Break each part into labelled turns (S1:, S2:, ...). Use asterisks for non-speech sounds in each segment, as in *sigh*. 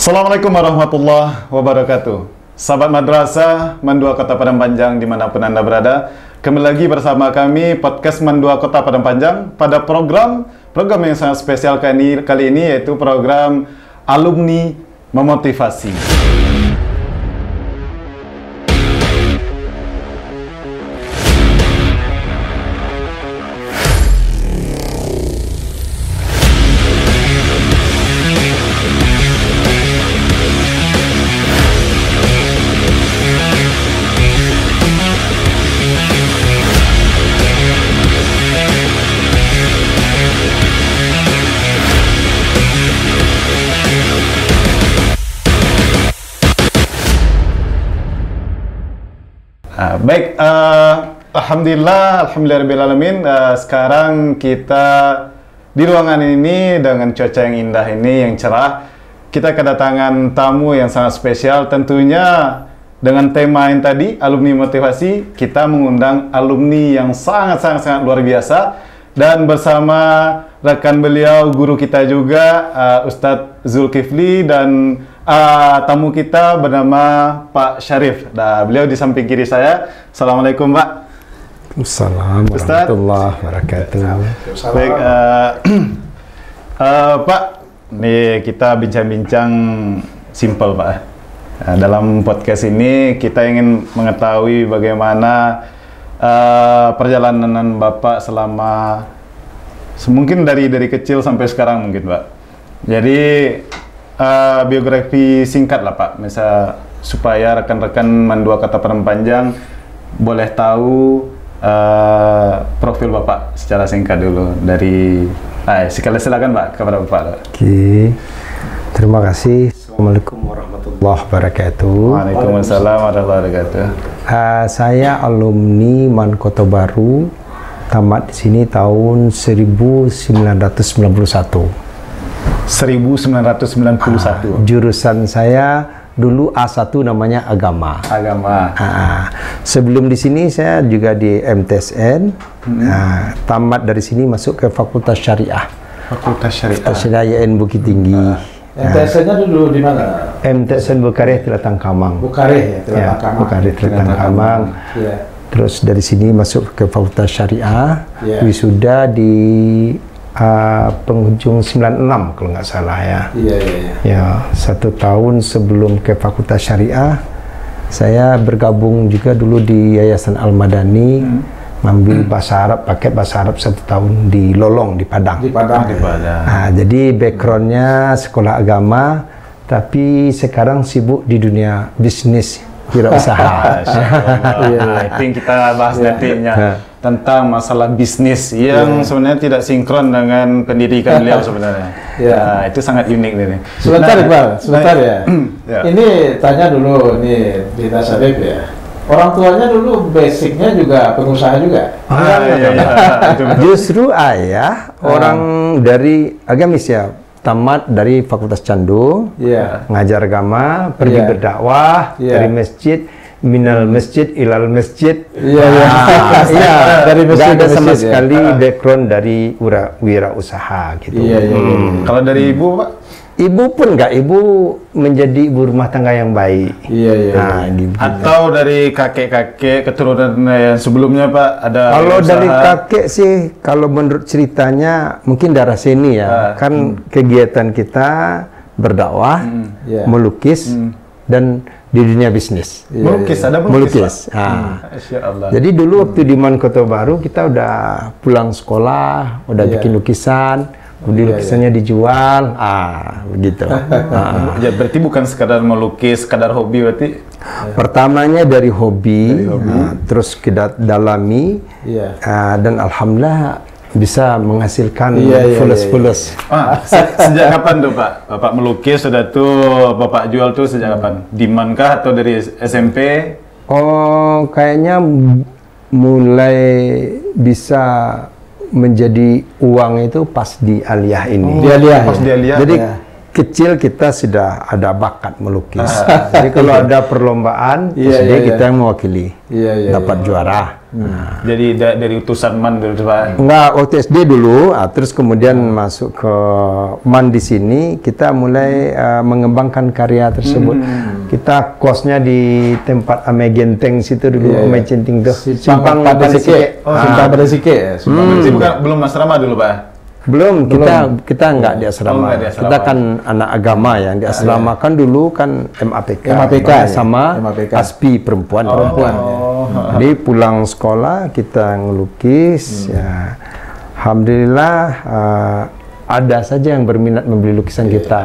S1: Assalamualaikum warahmatullahi wabarakatuh. Sahabat madrasah Mandua Kota Padang Panjang di mana pun Anda berada. Kembali lagi bersama kami podcast Mandua Kota Padang Panjang pada program program yang sangat spesial kali kali ini yaitu program alumni memotivasi. Baik, uh, alhamdulillah, alhamdulillahirobbilalamin. Uh, sekarang kita di ruangan ini dengan cuaca yang indah ini, yang cerah, kita kedatangan tamu yang sangat spesial. Tentunya dengan tema yang tadi, alumni motivasi, kita mengundang alumni yang sangat-sangat sangat luar biasa. Dan bersama rekan beliau, guru kita juga, uh, Ustadz Zulkifli dan uh, tamu kita bernama Pak Syarif. Nah, beliau di samping kiri saya. Assalamualaikum, Pak.
S2: Assalamualaikum warahmatullahi wabarakatuh.
S1: Baik, uh, uh, *clears throat* Pak. Nih kita bincang-bincang simpel, Pak. Nah, dalam podcast ini kita ingin mengetahui bagaimana uh, perjalanan Bapak selama mungkin dari dari kecil sampai sekarang mungkin, Pak. Jadi uh, biografi singkat lah Pak, misal supaya rekan-rekan Mandua Kata Panjang boleh tahu uh, profil Bapak secara singkat dulu dari Ay, sekali silakan Pak kepada Bapak.
S2: Oke. Terima kasih. Assalamualaikum warahmatullahi wabarakatuh.
S1: Waalaikumsalam warahmatullahi wabarakatuh.
S2: Uh, saya alumni Man Kota Baru, tamat di sini tahun 1991.
S1: 1991. Ah,
S2: jurusan saya dulu A1 namanya agama.
S1: Agama.
S2: Ah, sebelum di sini saya juga di MTSN. Hmm. Ah, tamat dari sini masuk ke Fakultas Syariah.
S1: Fakultas Syariah.
S2: Fakultas Syariah IAIN Bukit Tinggi. Ah.
S3: MTSN-nya dulu di mana?
S2: MTSN Bukareh Telatang Kamang.
S3: Bukareh ya, Telatang ya, Kamang.
S2: Bukareh Telatang Kamang. Ya. Terus dari sini masuk ke Fakultas Syariah, ya. wisuda di uh, penghujung 96 kalau nggak salah ya.
S3: Iya, iya, iya.
S2: Ya, satu tahun sebelum ke Fakultas Syariah, saya bergabung juga dulu di Yayasan Al-Madani, hmm. ngambil hmm. bahasa Arab, pakai bahasa Arab satu tahun di Lolong, di Padang.
S3: Di Padang.
S2: Di Padang. Nah, jadi backgroundnya sekolah agama, tapi sekarang sibuk di dunia bisnis wirausaha. *laughs*
S1: Iya, itu yang kita bahas iya. nantinya tentang masalah bisnis yang yeah. sebenarnya tidak sinkron dengan pendidikan beliau *laughs* sebenarnya. Yeah. Nah, itu sangat unik ini.
S3: Sebentar, nah, Iqbal, sebentar nah, ya. ya. Ini tanya dulu nih Dita Sarif ya. Orang tuanya dulu basicnya juga pengusaha juga.
S2: Ah, iya, iya. *laughs* Justru ayah ah. orang dari agamis ya tamat dari Fakultas Candu, yeah. ngajar agama, pergi yeah. berdakwah yeah. dari masjid minal masjid ilal masjid.
S3: Iya, iya.
S2: Ah, *laughs* iya, dari masjid ada sama masjid, sekali ya. background dari wira, wira usaha gitu.
S1: Iya, iya, iya. Hmm. Kalau dari ibu, Pak?
S2: Ibu pun nggak, ibu menjadi ibu rumah tangga yang baik.
S1: Iya, iya. Nah, iya. Gitu. Atau dari kakek-kakek keturunan yang sebelumnya, Pak, ada
S2: Kalau dari kakek sih, kalau menurut ceritanya mungkin darah sini ya. Ah, kan hmm. kegiatan kita berdakwah, hmm. yeah. melukis hmm. dan di dunia bisnis.
S1: Iya, melukis, iya. ada
S2: melukis. melukis. Nah, hmm. Jadi dulu waktu di Man Kota Baru kita udah pulang sekolah, udah yeah. bikin lukisan, kemudian yeah, lukisannya yeah. dijual, ah begitu.
S1: ah. *laughs* Ya, berarti bukan sekadar melukis, sekadar hobi berarti?
S2: Pertamanya dari hobi, dari hobi. Nah, terus kita dalami, yeah. uh, dan alhamdulillah bisa menghasilkan iya, iya, fulus-fulus.
S1: Iya, iya. Ah, se sejak kapan tuh Pak? Bapak melukis sudah tuh Bapak jual tuh sejak kapan? Diman kah atau dari SMP?
S2: Oh, kayaknya mulai bisa menjadi uang itu pas di aliyah ini.
S1: Oh, di aliyah. Pas ya? di aliyah.
S2: Jadi ya. Kecil kita sudah ada bakat melukis. Ah. Jadi kalau ada perlombaan, yeah, SD yeah, kita yeah. yang mewakili, yeah, yeah, dapat yeah. juara.
S1: Hmm. Nah. Jadi da dari utusan man dulu Pak?
S2: Enggak, waktu SD dulu, ah, terus kemudian hmm. masuk ke man di sini, kita mulai uh, mengembangkan karya tersebut. Hmm. Kita kosnya di tempat Ame Genteng situ dulu, yeah, Ame Centing tuh.
S3: Simpang pada Sike. Oh, Simpang pada Sike ya.
S1: Simpang hmm. bukan belum asrama dulu Pak?
S2: Belum, kita kita nggak di asrama. Oh, di asrama. Kita kan anak agama yang di asrama kan dulu kan MAPK,
S3: MAPK
S2: ya. sama MAPK. ASPI perempuan.
S3: Oh, perempuan.
S2: Oh. Jadi pulang sekolah kita ngelukis hmm. ya. Alhamdulillah uh, ada saja yang berminat membeli lukisan yeah, kita.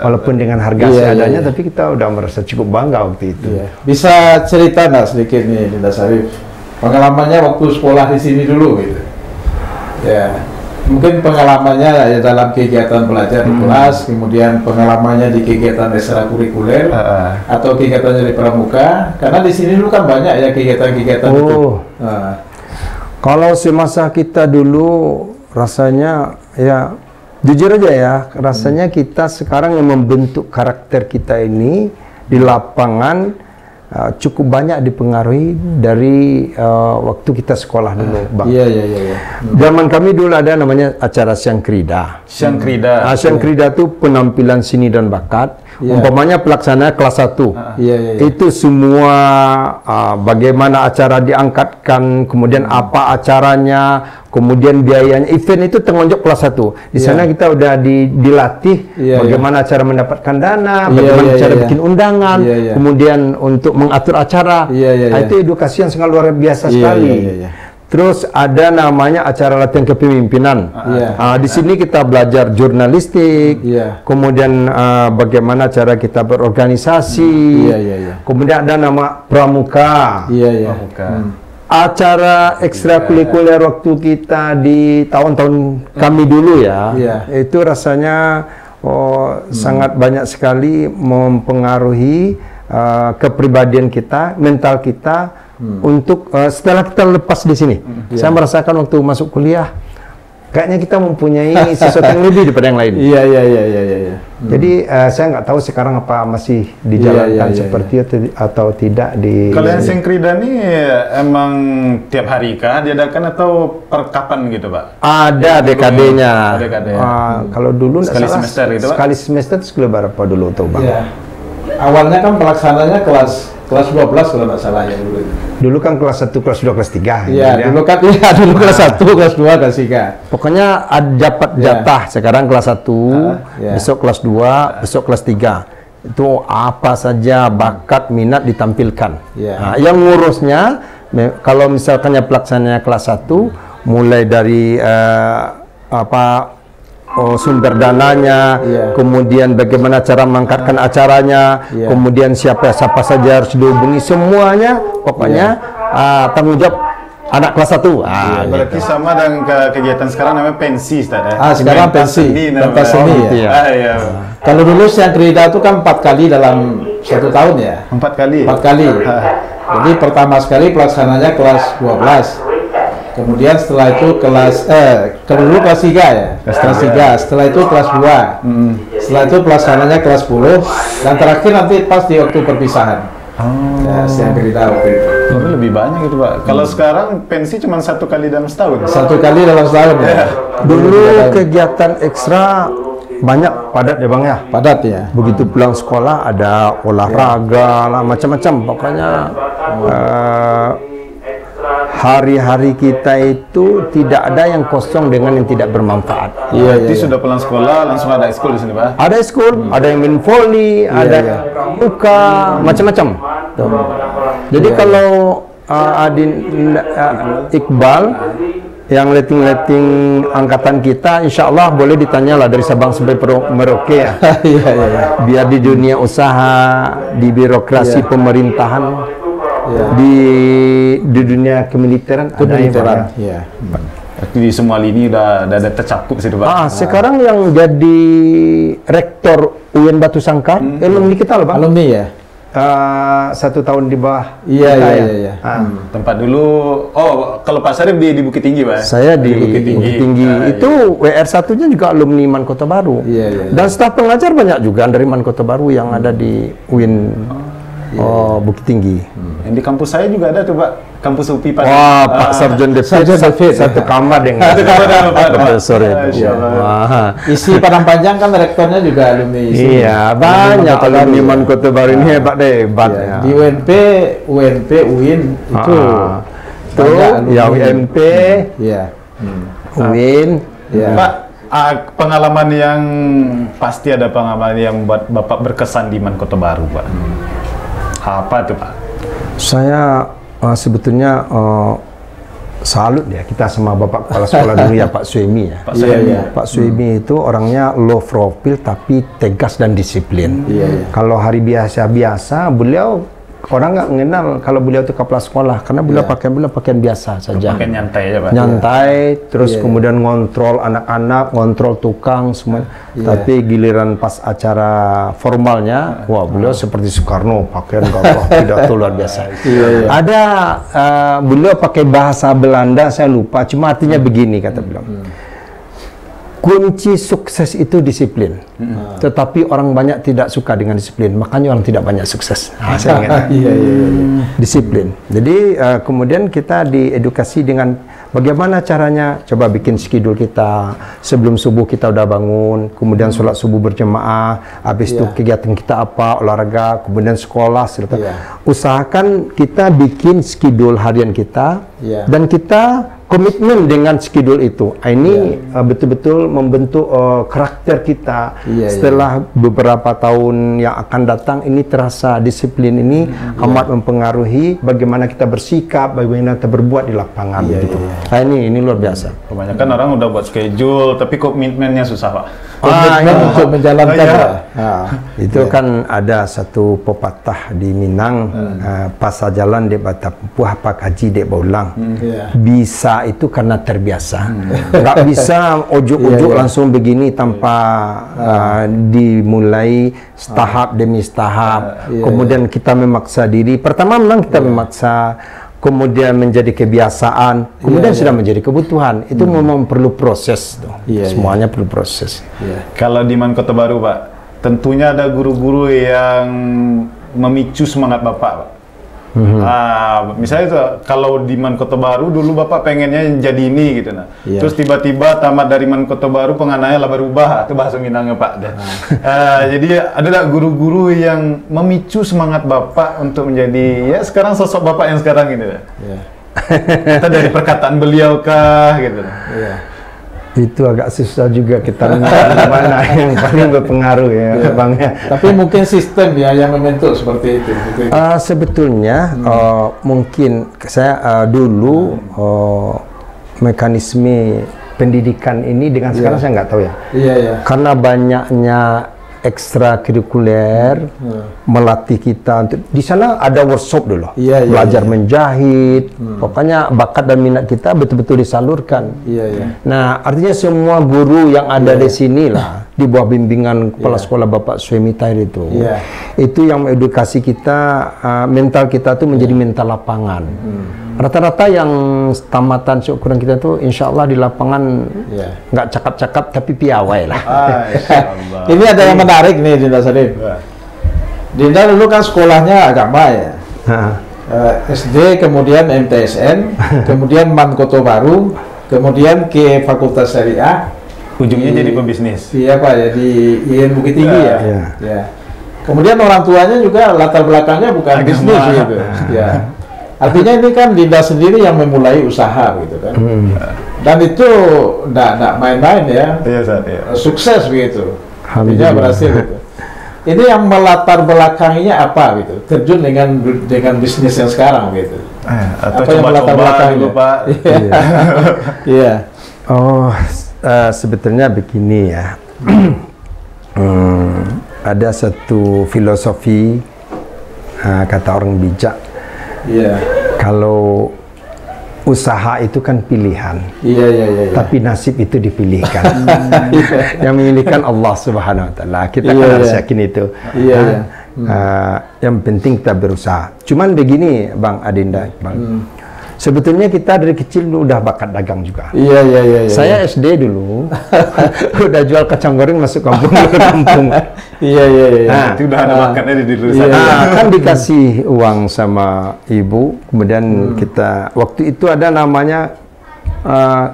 S2: Walaupun dengan harga yeah, seadanya yeah, yeah. tapi kita udah merasa cukup bangga waktu itu. Yeah.
S3: Bisa cerita nggak sedikit nih Linda Sarif? Pengalamannya waktu sekolah di sini dulu gitu. Ya mungkin pengalamannya ya dalam kegiatan belajar di hmm. kelas, kemudian pengalamannya di kegiatan ekstrakurikuler uh, atau kegiatannya di pramuka, karena di sini dulu kan banyak ya kegiatan-kegiatan oh. itu. Uh.
S2: Kalau semasa kita dulu rasanya ya jujur aja ya, rasanya hmm. kita sekarang yang membentuk karakter kita ini di lapangan uh, cukup banyak dipengaruhi dari uh, waktu kita sekolah dulu, Bang.
S3: Iya, iya, iya. iya.
S2: Zaman kami dulu ada namanya acara Siang Krida.
S1: Siang Krida.
S2: Nah, Siang Krida itu penampilan seni dan bakat. Yeah. Umpamanya pelaksana kelas 1. Uh, yeah, yeah, yeah. Itu semua uh, bagaimana acara diangkatkan, kemudian hmm. apa acaranya, kemudian biayanya. Event itu tanggung jawab kelas 1. Di yeah. sana kita udah di, dilatih yeah, bagaimana yeah. cara mendapatkan dana, yeah, bagaimana yeah, cara yeah. bikin undangan, yeah, yeah. kemudian untuk mengatur acara. Yeah, yeah, yeah. Nah, itu edukasi yang sangat luar biasa yeah, sekali. Yeah, yeah, yeah. Terus ada namanya acara latihan kepemimpinan. Yeah. Uh, di sini kita belajar jurnalistik, yeah. kemudian uh, bagaimana cara kita berorganisasi. Yeah, yeah, yeah. Kemudian ada nama pramuka.
S3: Yeah, yeah. Pramuka. Hmm.
S2: Acara ekstrakurikuler yeah. waktu kita di tahun-tahun kami dulu ya, yeah. itu rasanya oh, hmm. sangat banyak sekali mempengaruhi uh, kepribadian kita, mental kita hmm. untuk uh, setelah kita lepas di sini. Hmm. Saya yeah. merasakan waktu masuk kuliah kayaknya kita mempunyai *laughs* sesuatu yang lebih daripada yang lain.
S3: Iya iya iya iya iya.
S2: Hmm. Jadi uh, saya nggak tahu sekarang apa masih dijalankan yeah, yeah, yeah, seperti yeah. itu atau tidak di.
S1: Kalian Sengkrida ini emang tiap hari kah diadakan atau per kapan gitu pak?
S2: Ada dekadenya.
S1: Dekade.
S2: Uh, hmm. Kalau dulu
S1: sekali salah, semester gitu pak?
S2: Sekali semester itu sekali berapa dulu tuh bang? Yeah.
S3: Awalnya kan pelaksananya kelas kelas 12 kalau nggak salah ya dulu.
S2: Dulu kan kelas 1, kelas 2, kelas 3.
S3: Iya, ya. dulu kan *laughs* iya dulu nah. kelas 1, kelas 2, kelas 3.
S2: Pokoknya ada dapat yeah. jatah sekarang kelas 1, uh, yeah. besok kelas 2, uh. besok kelas 3. Itu apa saja bakat minat ditampilkan. Yeah. Nah, yang ngurusnya kalau misalkannya pelaksananya kelas 1 mulai dari uh, apa oh, sumber dananya, yeah. kemudian bagaimana cara mengangkatkan acaranya, yeah. kemudian siapa siapa saja harus dihubungi semuanya, pokoknya yeah. uh, tanggung jawab anak kelas satu.
S1: Ah, iya, gitu. berarti sama dengan ke kegiatan sekarang namanya pensi, Ustaz ya?
S3: Ah, sekarang pensi, pentas seni ya. ya. Ah, iya. Ah. Kalau dulu siang kerida itu kan empat kali dalam satu tahun ya?
S1: Empat kali?
S3: Empat kali. Jadi pertama sekali pelaksananya kelas 12 Kemudian setelah itu kelas eh dulu kelas 3 ya. Kelas, kelas 3. Setelah itu kelas 2. Hmm. Setelah itu pelaksananya kelas 10 dan terakhir nanti pas di waktu perpisahan. Oh. Ya, siang cerita waktu itu.
S1: Jadi lebih banyak gitu Pak. Hmm. Kalau sekarang pensi cuma satu kali dalam setahun.
S3: Satu kali dalam setahun ya. ya.
S2: Dulu kegiatan ekstra banyak padat ya bang ya
S3: padat ya
S2: begitu pulang sekolah ada olahraga lah macam-macam pokoknya uh, hari-hari kita itu tidak ada yang kosong dengan yang tidak bermanfaat.
S1: Iya, iya. Jadi sudah pulang sekolah langsung ada ekskul di sini, Pak?
S2: Ada ekskul, hmm. ada yang main volley, iya, ada iya. buka, macam-macam. Jadi iya. kalau uh, Adin uh, Iqbal yang letting-letting angkatan kita, insya Allah boleh ditanya lah dari Sabang sampai Merauke ya. *laughs* iya, iya, iya. Biar di dunia usaha, di birokrasi iya. pemerintahan yeah. di di dunia kemiliteran
S3: kemiliteran ya
S1: Tapi di semua lini udah udah ada tercakup situ pak.
S2: Ah, sekarang yang jadi rektor UIN Batu Sangkar, hmm. alumni kita loh pak.
S3: Alumni ya.
S2: uh, satu tahun di bawah.
S3: Iya iya
S2: ya.
S3: iya. iya.
S2: Ah.
S1: Hmm, tempat dulu. Oh, kalau Pak Sarif di, di Bukit Tinggi, Pak.
S2: Saya di,
S1: Bukit Tinggi.
S2: Bukit Tinggi.
S1: Ah,
S2: itu WR satunya juga alumni Man Kota Baru.
S3: Iya, iya, iya.
S2: Dan staf pengajar banyak juga dari Man Kota Baru yang ada di UIN oh, Bukit Tinggi.
S1: Yang di kampus saya juga ada tuh, Pak. Kampus UPI, Pak.
S2: Wah,
S1: Ah,
S2: Pak Sarjon David,
S3: Sarjon
S2: satu,
S3: David.
S2: satu kamar dengan
S1: Satu kamar dengan Pak, Pak.
S2: Profesor itu.
S3: Isi Padang Panjang kan rektornya juga alumni isi.
S2: Iya, banyak alumni
S3: Baru,
S2: Man
S3: ya.
S2: Kota Baru ini hebat deh, hebat
S3: Iya.
S2: ya.
S3: Di UNP, UNP, UIN itu
S2: Ah.
S3: Banyak alumni.
S2: ya UNP,
S3: Iya.
S2: UIN,
S3: Iya.
S1: Pak, ah, pengalaman yang pasti ada pengalaman yang buat Bapak berkesan di Man Kota Baru, Pak. Apa tuh, Pak?
S2: Saya uh, sebetulnya uh, salut ya kita sama Bapak Kepala Sekolah dulu ya Pak Suemi ya.
S1: Pak
S3: Iya,
S1: Sarif.
S3: iya.
S2: Pak Suemi itu orangnya low profile tapi tegas dan disiplin.
S3: Iya, iya.
S2: Kalau hari biasa-biasa beliau orang nggak mengenal kalau beliau itu kepala sekolah karena beliau
S3: Iya.
S2: pakaian beliau pakaian biasa saja.
S1: Pakai nyantai aja, Pak.
S2: Nyantai, terus
S3: Iya, iya.
S2: kemudian ngontrol anak-anak, ngontrol tukang semua.
S3: Iya.
S2: Tapi giliran pas acara formalnya, wah beliau seperti Soekarno, pakaian gagah *laughs* pidato luar biasa.
S3: Iya, iya.
S2: Ada uh, beliau pakai bahasa Belanda, saya lupa, cuma artinya begini kata beliau. Kunci sukses itu disiplin. Tetapi orang banyak tidak suka dengan disiplin, makanya orang tidak banyak sukses. Nah, saya ingat *laughs*
S3: Iya iya iya.
S2: disiplin. Jadi uh, kemudian kita diedukasi dengan bagaimana caranya coba bikin schedule kita sebelum subuh kita udah bangun, kemudian sholat subuh berjamaah, habis itu
S3: Iya.
S2: kegiatan kita apa, olahraga, kemudian sekolah, serta
S3: Iya.
S2: usahakan kita bikin schedule harian kita
S3: Iya.
S2: dan kita komitmen dengan schedule itu. Ah, Ini uh, betul-betul membentuk uh, karakter kita.
S3: Iya, iya.
S2: Setelah beberapa tahun yang akan datang ini terasa disiplin ini
S3: Hmm,
S2: amat mempengaruhi bagaimana kita bersikap, bagaimana kita berbuat di lapangan
S3: Iya,
S2: gitu.
S3: iya,
S2: Nah, ini ini luar biasa.
S1: Kebanyakan orang udah buat schedule, tapi komitmennya susah, Pak.
S3: Komitmen
S2: iya.
S3: untuk menjalankan.
S1: Oh, iya.
S3: Pak. Ah.
S2: Itu kan ada satu pepatah di Minang, uh, pasar jalan dia bata puah apa kaji dia baulang.
S3: Iya.
S2: Bisa itu karena terbiasa. Nggak bisa ojuk-ojuk
S3: Iya, iya.
S2: langsung begini tanpa uh, dimulai tahap demi tahap.
S3: Iya,
S2: Kemudian kita memaksa diri. Pertama memang kita memaksa kemudian menjadi kebiasaan, kemudian
S3: Iya,
S2: sudah menjadi kebutuhan. Itu memang perlu proses tuh.
S3: Iya, iya.
S2: Semuanya perlu proses.
S3: Iya.
S1: Kalau di Man Kota Baru, Pak, tentunya ada guru-guru yang memicu semangat Bapak, Pak. Ah, misalnya tuh, kalau di Man Kota Baru dulu Bapak pengennya jadi ini gitu nah.
S3: Iya.
S1: Terus tiba-tiba tamat dari Man Kota Baru pengananya lah berubah itu bahasa Minangnya Pak. dah. *laughs* Ah, jadi ada nggak guru-guru yang memicu semangat Bapak untuk menjadi ya sekarang sosok Bapak yang sekarang gitu. dah.
S3: Iya. *laughs*
S1: Atau dari perkataan beliau kah gitu.
S3: Iya.
S2: Itu agak susah juga kita mana *laughs* yang paling berpengaruh ya bang ya.
S3: Tapi mungkin sistem ya yang membentuk seperti itu. Gitu.
S2: Uh, sebetulnya uh, mungkin saya uh, dulu uh, mekanisme pendidikan ini dengan sekarang saya nggak tahu ya
S3: Iya iya.
S2: karena banyaknya ekstrakurikuler melatih kita untuk di sana ada workshop dulu.
S3: Iya, iya,
S2: belajar
S3: iya.
S2: menjahit pokoknya bakat dan minat kita betul-betul disalurkan.
S3: Iya iya.
S2: Nah, artinya semua guru yang ada di sini lah, di bawah bimbingan kepala sekolah Bapak Suemi Tahir itu,
S3: Iya.
S2: itu yang mengedukasi kita, uh, mental kita tuh menjadi mental lapangan. Rata-rata yang tamatan seukuran kita tuh, insya Allah di lapangan
S3: Iya.
S2: nggak cakap-cakap tapi piawai lah.
S1: Ah, insyaallah. *laughs*
S3: Ini ada yang menarik nih Dinda Sarif.
S1: Wah.
S3: Dinda dulu kan sekolahnya agama ya.
S2: Nah,
S3: Eh, SD, kemudian MTSN, *laughs* kemudian Man Koto Baru, kemudian ke Fakultas Syariah.
S1: Ujungnya
S3: Di-
S1: jadi pebisnis.
S3: Iya Pak ya di IN Bukit Tinggi ya.
S2: Iya.
S3: Ya. Kemudian orang tuanya juga latar belakangnya bukan
S1: Agama.
S3: bisnis gitu. *laughs* Ya. Artinya ini kan Dinda sendiri yang memulai usaha gitu kan. Dan itu enggak main-main ya.
S1: Iya, iya.
S3: Sukses begitu. Artinya berhasil gitu. Ini yang melatar belakanginya apa gitu? Terjun dengan dengan bisnis yang sekarang gitu.
S1: Eh, atau
S3: Apa yang melatar
S1: coba-coba
S3: belakangnya?
S1: dulu, Pak. *laughs*
S3: Iya. Iya.
S2: Oh, eh, sebetulnya begini ya. *clears throat* Hmm, ada satu filosofi eh, kata orang bijak
S3: Iya.
S2: kalau usaha itu kan pilihan,
S3: Iya iya iya. iya.
S2: tapi nasib itu dipilihkan. *laughs* *laughs* Yang memilihkan Allah Subhanahu wa taala. Kita
S3: Iya,
S2: kan harus
S3: iya.
S2: yakin itu.
S3: Iya,
S2: Nah,
S3: iya.
S2: Uh, yang penting kita berusaha. Cuman begini, Bang Adinda, Bang. Hmm. Sebetulnya kita dari kecil udah bakat dagang juga.
S3: Iya iya iya. iya
S2: Saya iya. SD dulu *laughs* udah jual kacang goreng masuk kampung *laughs* ke kampung.
S3: iya iya iya.
S1: Nah, itu udah ada bakatnya di dulu.
S2: Iya, nah, kan dikasih uang sama ibu, kemudian hmm. kita waktu itu ada namanya uh,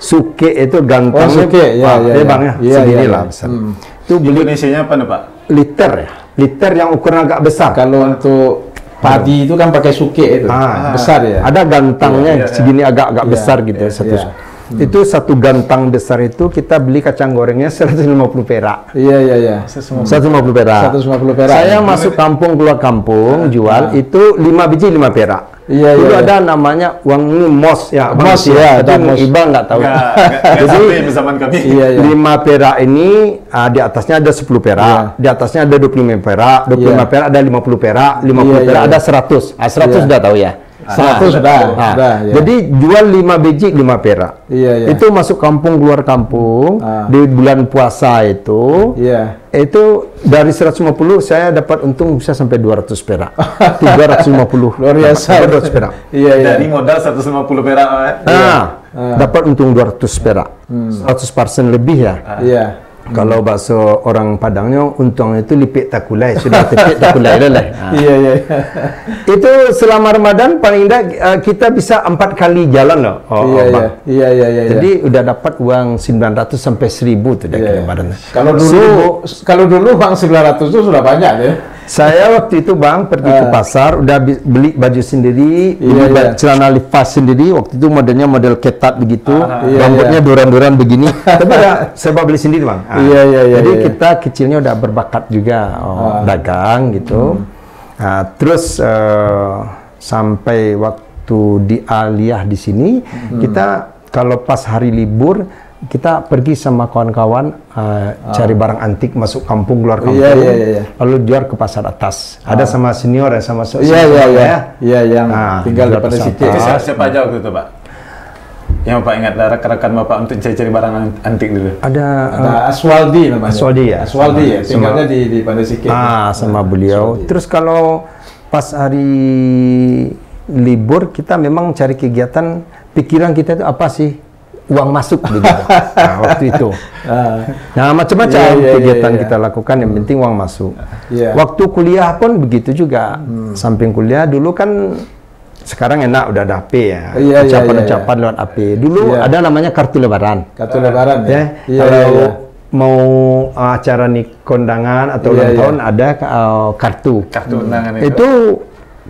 S2: suke itu ganteng.
S3: Oh, suke, ya, ya,
S2: ya, bang ya,
S3: ya
S2: segini
S3: ya,
S2: lah besar. Hmm. Itu
S1: beli Indonesia apa nih pak?
S2: Liter ya, liter yang ukuran agak besar.
S3: Kalau untuk Padi itu kan pakai suke itu. Ah, besar ya.
S2: Ada gantangnya iya, iya, segini agak-agak iya, besar gitu iya, satu. Iya. Hmm. Itu satu gantang besar itu kita beli kacang gorengnya 150 perak.
S3: Iya iya iya.
S2: 150 perak.
S3: 150 perak.
S2: Saya masuk kampung keluar kampung ah, jual ah. itu 5 biji 5 perak.
S3: Iya,
S2: Dulu
S3: iya,
S2: ada iya. namanya uang ini mos ya.
S3: Mos ya,
S2: ada mos. Iba nggak tahu. Gak,
S1: gak, *laughs* Jadi zaman kami.
S2: Iya, iya. 5 perak ini uh, di atasnya ada 10 perak, iya. di atasnya ada 25 perak, 25 iya. perak ada 50 perak, 50 iya, perak iya. ada 100. Ah, 100 iya. sudah tahu ya.
S3: Satu nah, sudah. Nah,
S2: sudah ya. Jadi jual lima biji lima perak.
S3: Iya, iya.
S2: Itu masuk kampung keluar kampung ah. di bulan puasa itu.
S3: Iya.
S2: Itu dari 150 saya dapat untung bisa sampai 200 perak. *laughs* 350.
S3: Luar biasa.
S2: 200 perak.
S3: Iya, iya.
S1: Dari modal 150 perak. Eh.
S2: Nah, iya. dapat untung 200 perak. Hmm. 100 persen lebih ya.
S3: Iya.
S2: Kalau bahasa orang Padangnya untung itu lipik takulai *laughs* sudah lipik takulai dah lah. *laughs*
S3: Iya iya. *laughs*
S2: Itu selama Ramadan paling tidak uh, kita bisa empat kali jalan loh.
S3: Oh, iya, iya. iya iya iya.
S2: Jadi iya. udah dapat uang 900 sampai 1000 tuh dari iya, Ramadan.
S3: Kalau dulu so, kalau dulu uang 900 itu sudah banyak ya.
S2: Saya waktu itu bang pergi ke ah. pasar, udah beli baju sendiri, iya, beli iya. celana lipas sendiri. Waktu itu modelnya model ketat begitu, uh, iya, rambutnya iya. duran-duran begini. Tapi ya saya beli sendiri bang.
S3: Ah. Iya, iya, iya,
S2: Jadi
S3: iya.
S2: kita kecilnya udah berbakat juga oh, uh. dagang gitu. Hmm. Nah, terus uh, sampai waktu di aliyah di sini hmm. kita kalau pas hari libur kita pergi sama kawan-kawan uh, ah. cari barang antik masuk kampung luar kampung
S3: iya, iya, iya.
S2: lalu jual ke pasar atas ah. ada sama senior ya sama
S3: so iya iya iya iya yang nah, tinggal di pada situ
S1: siapa aja waktu itu pak yang Bapak ingat rekan-rekan Bapak untuk cari-cari barang antik dulu
S2: ada,
S3: ada uh, Aswaldi namanya
S2: Aswaldi ya
S3: Aswaldi ya tinggalnya di di pada situ
S2: ah sama beliau Aswaldi. terus kalau pas hari libur kita memang cari kegiatan pikiran kita itu apa sih uang masuk begitu. *laughs* nah, waktu itu. Ah. Nah, macam-macam yeah, yeah, kegiatan yeah, yeah. kita lakukan yang penting uang masuk. Yeah. Waktu kuliah pun begitu juga. Hmm. Samping kuliah dulu kan sekarang enak udah ada HP ya.
S3: Yeah,
S2: ucapan-ucapan yeah, yeah, yeah. lewat HP. Dulu yeah. ada namanya kartu lebaran.
S3: Kartu lebaran ya.
S2: ya. Yeah, Kalau yeah, yeah. mau acara nih kondangan atau yeah, ulang yeah. tahun ada uh, kartu.
S1: Kartu undangan
S2: itu. Itu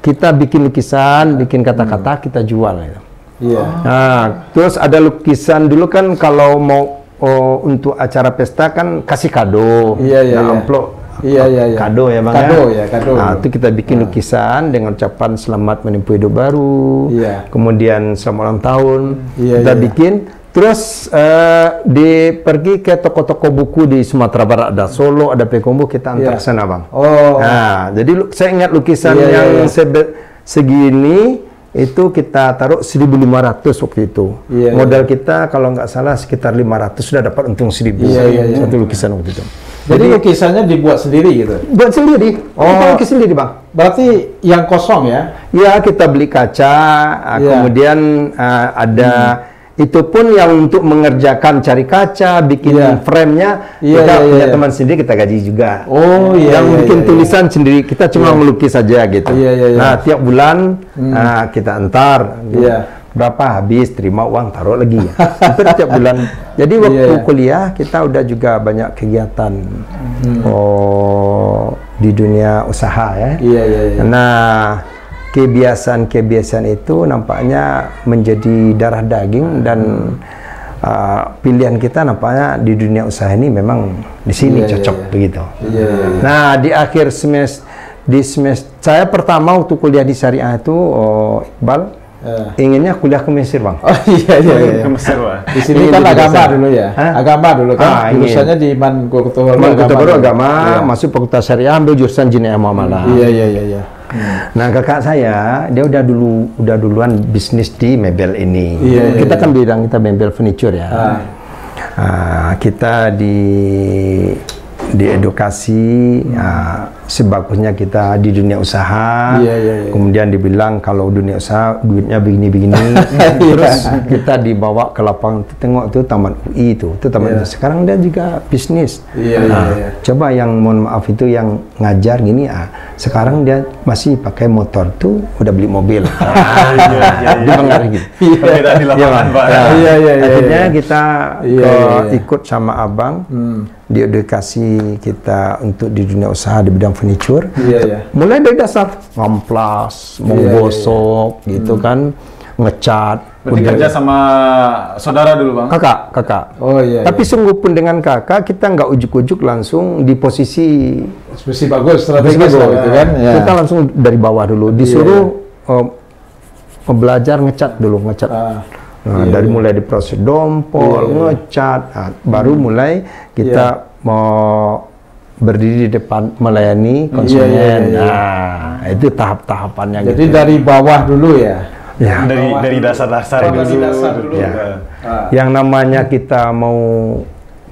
S2: kita bikin lukisan, bikin kata-kata, hmm. kita jual itu.
S3: Iya.
S2: Nah, terus ada lukisan dulu kan kalau mau oh, untuk acara pesta kan kasih kado.
S3: Iya, iya,
S2: nah,
S3: iya.
S2: amplop.
S3: Iya, iya, iya.
S2: Kado ya bang
S3: kado,
S2: ya.
S3: ya kado.
S2: Nah, itu kita bikin nah. lukisan dengan ucapan selamat menempuh hidup baru.
S3: Iya.
S2: Kemudian selamat ulang tahun.
S3: Iya,
S2: kita
S3: iya.
S2: bikin. Terus uh, di pergi ke toko-toko buku di Sumatera Barat ada Solo, ada Pekombo kita antar yeah. sana bang.
S3: Oh.
S2: Nah, jadi saya ingat lukisan yeah, yang yeah, yeah. segini itu kita taruh 1.500 waktu itu. Iya, Modal iya. kita kalau nggak salah sekitar 500 sudah dapat untung 1.000
S3: iya, iya, iya.
S2: satu lukisan waktu itu.
S3: Jadi, Jadi lukisannya dibuat sendiri gitu?
S2: Buat sendiri.
S3: Oh, kita
S2: lukis sendiri bang.
S3: Berarti yang kosong ya?
S2: Ya kita beli kaca, iya. kemudian uh, ada hmm itu pun yang untuk mengerjakan cari kaca, bikin yeah. frame-nya, yeah, kita yeah, punya yeah. teman sendiri kita gaji juga.
S3: Oh iya.
S2: Yang
S3: yeah,
S2: bikin
S3: yeah,
S2: tulisan yeah. sendiri, kita cuma yeah. melukis saja gitu.
S3: Yeah, yeah, yeah.
S2: Nah tiap bulan hmm. nah, kita antar.
S3: Yeah.
S2: Berapa habis terima uang taruh lagi. *laughs* Hampir tiap bulan. Jadi waktu yeah, yeah. kuliah kita udah juga banyak kegiatan hmm. oh di dunia usaha ya.
S3: Iya yeah, iya. Yeah, yeah.
S2: Nah kebiasaan-kebiasaan itu nampaknya menjadi darah daging dan uh, pilihan kita nampaknya di dunia usaha ini memang di sini yeah, cocok yeah, begitu.
S3: Yeah, yeah, yeah.
S2: Nah di akhir semester di semester saya pertama waktu kuliah di syariah itu oh, Iqbal Uh. inginnya kuliah ke Mesir bang. *laughs*
S3: Oh iya iya, iya.
S1: ke Mesir bang.
S3: Di sini kan agama dulu ya. Hah? Agama dulu kan. Ah, Jurusannya di Man Baru
S2: agama. agama, iya. masuk fakultas syariah ambil jurusan Jinayah Muamalah.
S3: Iya iya iya. iya.
S2: Hmm. Nah kakak saya dia udah dulu udah duluan bisnis di mebel ini.
S3: Iya, iya,
S2: kita
S3: iya.
S2: kan bilang kita mebel furniture ya. Ah. Uh, kita di di edukasi hmm. uh, sebagusnya kita di dunia usaha.
S3: Iya, iya, iya.
S2: Kemudian dibilang kalau dunia usaha duitnya begini-begini. *laughs* Terus kita dibawa ke lapangan tengok tuh taman UI itu. Itu taman
S3: Iya.
S2: sekarang dia juga bisnis.
S3: Iya,
S2: Nah,
S3: iya, iya.
S2: Coba yang mohon maaf itu yang ngajar gini ah. Sekarang dia masih pakai motor tuh udah beli mobil.
S1: Ah, iya, iya, iya. *laughs*
S2: Iya. Ya.
S3: Iya, iya, iya,
S2: Akhirnya
S3: iya.
S2: kita
S3: Iya,
S2: ke-
S3: iya, iya.
S2: ikut sama abang
S3: Hmm.
S2: diedukasi kita untuk di dunia usaha di bidang furniture.
S3: Iya, iya.
S2: Mulai dari dasar ngamplas, menggosok gitu kan, ngecat.
S1: Berarti kerja sama saudara dulu bang?
S2: kakak, kakak.
S3: Oh iya.
S2: Tapi sungguh pun dengan kakak kita nggak ujuk-ujuk langsung di posisi
S3: Spesi bagus, strategis lah gitu kan. Ya.
S2: kita langsung dari bawah dulu disuruh eh, belajar ngecat dulu ngecat.
S3: Ah,
S2: Nah,
S3: iya,
S2: dari
S3: iya.
S2: mulai diproses dompol,
S3: Iya, iya.
S2: ngecat, nah, baru mulai kita
S3: Iya.
S2: mau berdiri di depan melayani konsumen.
S3: iya, iya.
S2: Nah, itu tahap-tahapannya
S3: Jadi
S2: gitu.
S3: dari bawah dulu ya.
S2: Ya.
S1: Dari
S3: Bawah
S1: dari dasar-dasar
S3: dari
S1: dulu.
S3: dasar dulu.
S2: Ya.
S3: Ah.
S2: Yang namanya kita mau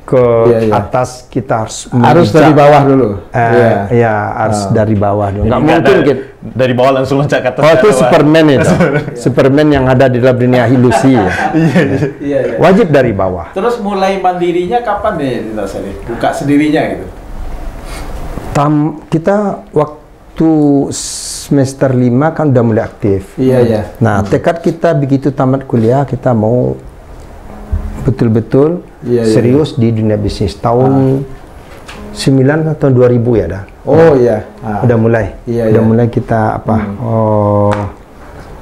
S2: ke
S3: Iya, iya.
S2: atas kita harus
S3: Harus dari bawah dulu.
S2: eh,
S3: Iya.
S2: ya harus dari bawah dulu.
S1: Jadi
S2: Nggak
S1: nggak
S2: mungkin kita.
S1: dari bawah langsung loncat ke atas.
S2: Oh itu. Superman itu. *laughs* Superman yang ada di dalam dunia ilusi. ya.
S3: Iya, iya.
S2: Wajib dari bawah.
S3: Terus mulai mandirinya kapan nih? Buka sendirinya gitu.
S2: Tam, kita waktu semester 5 kan udah mulai aktif.
S3: Iya, iya.
S2: Nah, tekad kita begitu tamat kuliah kita mau betul-betul
S3: Iya, iya,
S2: serius di dunia bisnis. Tahun 9 atau 2000 ya dah.
S3: Oh iya. Ah.
S2: Udah mulai.
S3: Iya,
S2: udah
S3: iya.
S2: mulai kita apa? Oh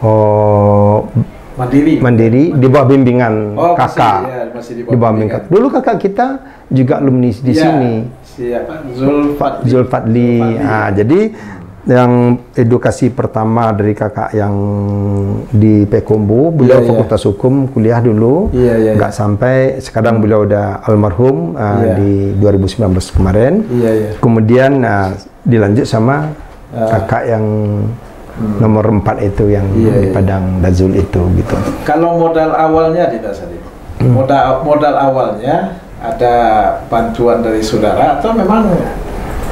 S2: oh
S3: Mandiri.
S2: mandiri di bawah bimbingan
S3: Oh, masih,
S2: kakak.
S3: iya, masih di bawah
S2: di bawah
S3: bimbingan.
S2: bimbingan. Dulu kakak kita juga alumni di
S3: Iya,
S2: sini.
S3: Siapa? Zulfat.
S2: Zulfadli. Ah, jadi yang edukasi pertama dari kakak yang di Pekombo, beliau
S3: Iya, iya.
S2: Fakultas Hukum kuliah dulu.
S3: Iya, iya,
S2: Nggak sampai sekarang beliau udah almarhum ah,
S3: Iya.
S2: di 2019 kemarin.
S3: Iya, iya.
S2: Kemudian ah, dilanjut sama
S3: Ah.
S2: kakak yang nomor 4 itu yang
S3: Iya,
S2: di. Padang Dazul itu gitu.
S3: Kalau modal awalnya Dita Sari,
S2: Hmm.
S3: modal modal awalnya ada bantuan dari saudara atau memang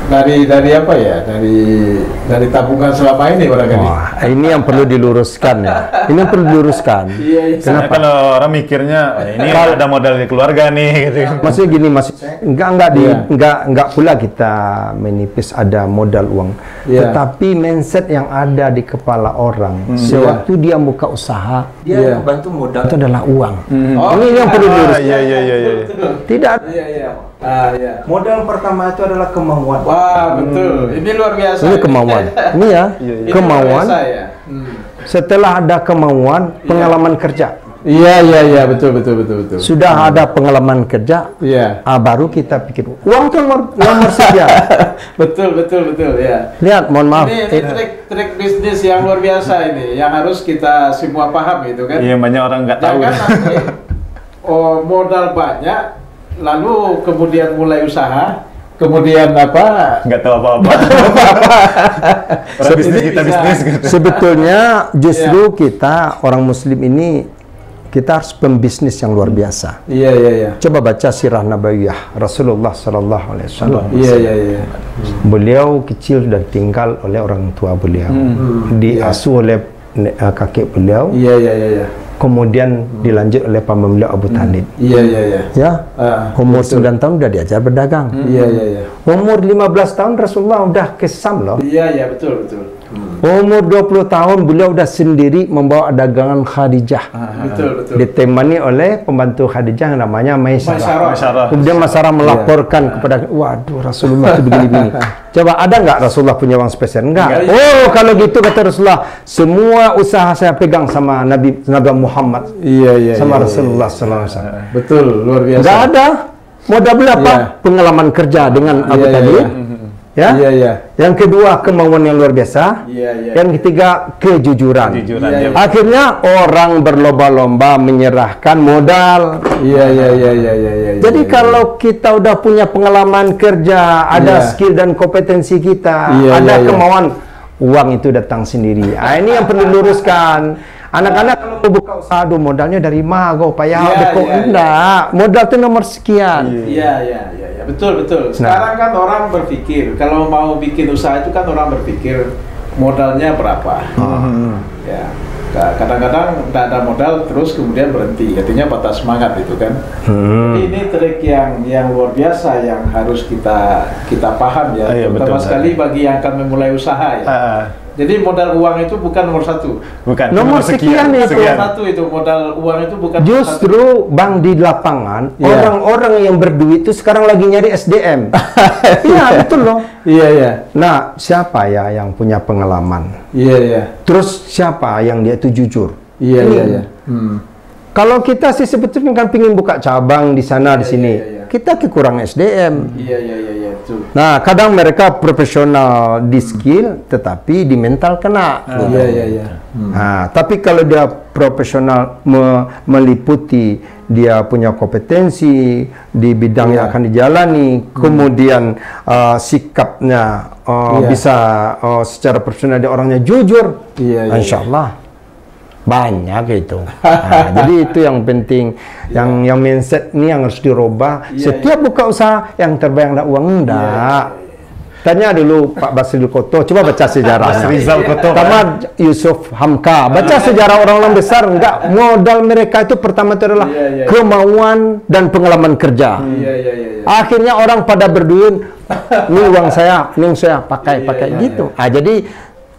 S3: dari dari apa ya dari dari tabungan selama ini barangkali?
S2: Wah, ini yang perlu diluruskan ya. Ini yang perlu diluruskan. *laughs*
S3: Iya, iya.
S1: Karena kalau orang mikirnya "Oh, ini ada modal di keluarga nih gitu kan.
S2: Maksudnya gini, mas, enggak enggak di
S3: Iya.
S2: enggak enggak pula kita menipis ada modal uang,
S3: Iya.
S2: tetapi mindset yang ada di kepala orang sewaktu dia buka usaha, dia
S3: Iya.
S2: membantu modal itu adalah uang.
S3: Oh,
S2: Ini yang perlu
S1: Ah,
S2: diluruskan.
S1: iya iya iya iya.
S2: Tidak.
S3: Iya iya. Ah iya.
S2: Modal pertama itu adalah kemauan.
S3: Wah betul. Ini luar biasa.
S2: Ini kemauan. *laughs* Ini ya,
S3: Ini
S2: kemauan.
S3: luar biasa, ya. Hmm.
S2: Setelah ada kemauan, pengalaman kerja.
S3: Iya iya iya betul betul betul betul.
S2: Sudah ada pengalaman kerja,
S3: Iya.
S2: ah, baru kita pikir uang itu nomor nomor sekian. *laughs*
S3: betul betul betul ya.
S2: Lihat, mohon maaf.
S3: Ini, ini trik trik bisnis yang luar biasa ini, yang harus kita semua paham gitu kan.
S1: Iya banyak orang nggak tahu.
S3: Jangan nanti *laughs* oh, modal banyak, lalu kemudian mulai usaha, kemudian apa?
S1: Nggak tahu apa-apa. *laughs* Orang bisnis kita
S3: bisa.
S1: bisnis gitu.
S2: Sebetulnya justru
S3: Iya.
S2: kita orang muslim ini kita harus pembisnis yang luar biasa.
S3: Iya iya iya.
S2: Coba baca sirah nabawiyah Rasulullah sallallahu alaihi wasallam.
S3: Iya iya iya.
S2: Beliau kecil sudah tinggal oleh orang tua beliau. Diasuh oleh ne- eh, kakek beliau,
S3: Iya iya iya.
S2: Kemudian dilanjut oleh paman beliau Abu Talib.
S3: Iya iya iya.
S2: Ya,
S3: Ah,
S2: umur 9 tahun sudah diajar berdagang.
S3: Iya iya iya.
S2: Umur 15 tahun Rasulullah udah kesam loh.
S3: Iya iya betul betul. Hmm.
S2: Umur 20 tahun beliau udah sendiri membawa dagangan Khadijah.
S3: Betul betul.
S2: Ditemani oleh pembantu Khadijah yang namanya Maisarah.
S3: Maisarah.
S2: Kemudian Maisarah melaporkan kepada, waduh Rasulullah itu begini-begini. *laughs* Coba ada nggak Rasulullah punya uang spesial? Enggak. Oh kalau gitu kata Rasulullah, semua usaha saya pegang sama Nabi Nabi Muhammad,
S3: Iya iya.
S2: sama
S3: iya,
S2: Rasulullah Sallallahu Alaihi Wasallam.
S3: iya. Betul luar biasa.
S2: Enggak ada. Modal berapa?
S3: Iya.
S2: Pengalaman kerja dengan Abu
S3: Iya, iya,
S2: Talib.
S3: iya.
S2: Ya.
S3: Iya iya.
S2: Yang kedua kemauan yang luar biasa.
S3: Iya iya.
S2: Yang ketiga kejujuran.
S1: Kejujuran,
S3: Iya,
S1: dia.
S3: iya.
S2: Akhirnya orang berlomba-lomba menyerahkan modal.
S3: Iya iya iya iya iya. iya,
S2: Jadi
S3: iya,
S2: kalau kita udah punya pengalaman kerja, ada
S3: Iya.
S2: skill dan kompetensi kita,
S3: Iya,
S2: ada
S3: iya, iya.
S2: kemauan, uang itu datang sendiri. Ah, ini yang perlu diluruskan. Anak-anak kalau mau buka usaha, aduh modalnya dari mana? Kau payah
S3: Iya, iya, iya.
S2: Enggak, modal itu nomor sekian.
S3: Iya iya iya. Betul betul.
S2: Nah.
S3: Sekarang kan orang berpikir kalau mau bikin usaha itu kan orang berpikir modalnya berapa.
S2: Ah.
S3: Ya. Ka- Kadang-kadang tidak ada modal terus kemudian berhenti, artinya patah semangat itu kan.
S2: Hmm.
S3: Jadi ini trik yang yang luar biasa yang harus kita kita paham ya,
S1: Ah, iya,
S3: terutama
S1: betul,
S3: sekali bagi yang akan memulai usaha ya.
S1: Ah,
S3: Jadi modal uang itu bukan nomor satu.
S1: bukan
S2: Nomor
S1: cuma
S2: sekian itu.
S3: Nomor satu itu modal uang itu bukan nomor satu.
S2: Justru bang di lapangan
S3: Iya.
S2: orang-orang yang berduit itu sekarang lagi nyari SDM. *laughs* Iya betul loh.
S3: Iya iya
S2: Nah siapa ya yang punya pengalaman?
S3: iya iya
S2: Terus siapa yang dia itu jujur?
S3: iya
S2: Ini.
S3: iya. iya. Hmm.
S2: Kalau kita sih sebetulnya kan pingin buka cabang di sana di
S3: Iya,
S2: sini,
S3: iya, iya.
S2: Kita kekurangan SDM.
S3: Iya iya iya iya betul.
S2: Nah kadang mereka profesional di skill, tetapi di mental kena. gitu.
S3: Iya iya iya. Hmm.
S2: Nah, tapi kalau dia profesional me- meliputi dia punya kompetensi di bidang yang
S3: Iya.
S2: akan dijalani, kemudian uh, sikapnya uh,
S3: Iya.
S2: bisa uh, secara profesional dia orangnya jujur,
S3: Iya, iya,
S2: insya Allah banyak itu. *laughs* Nah, jadi itu yang penting, yang yang mindset ini yang harus dirubah.
S3: Iya,
S2: Setiap buka usaha yang terbayang ada uang enggak. Tanya dulu Pak Basril Koto, coba baca sejarahnya.
S1: Mas Rizal Koto.
S2: Tamat Yusuf Hamka. Baca sejarah orang-orang besar enggak modal mereka itu pertama itu adalah
S3: Iya, iya.
S2: kemauan dan pengalaman kerja.
S3: Iya iya iya. iya.
S2: Akhirnya orang pada berduit, ini uang saya, ini saya pakai
S3: Iya,
S2: pakai
S3: iya,
S2: gitu. Ah jadi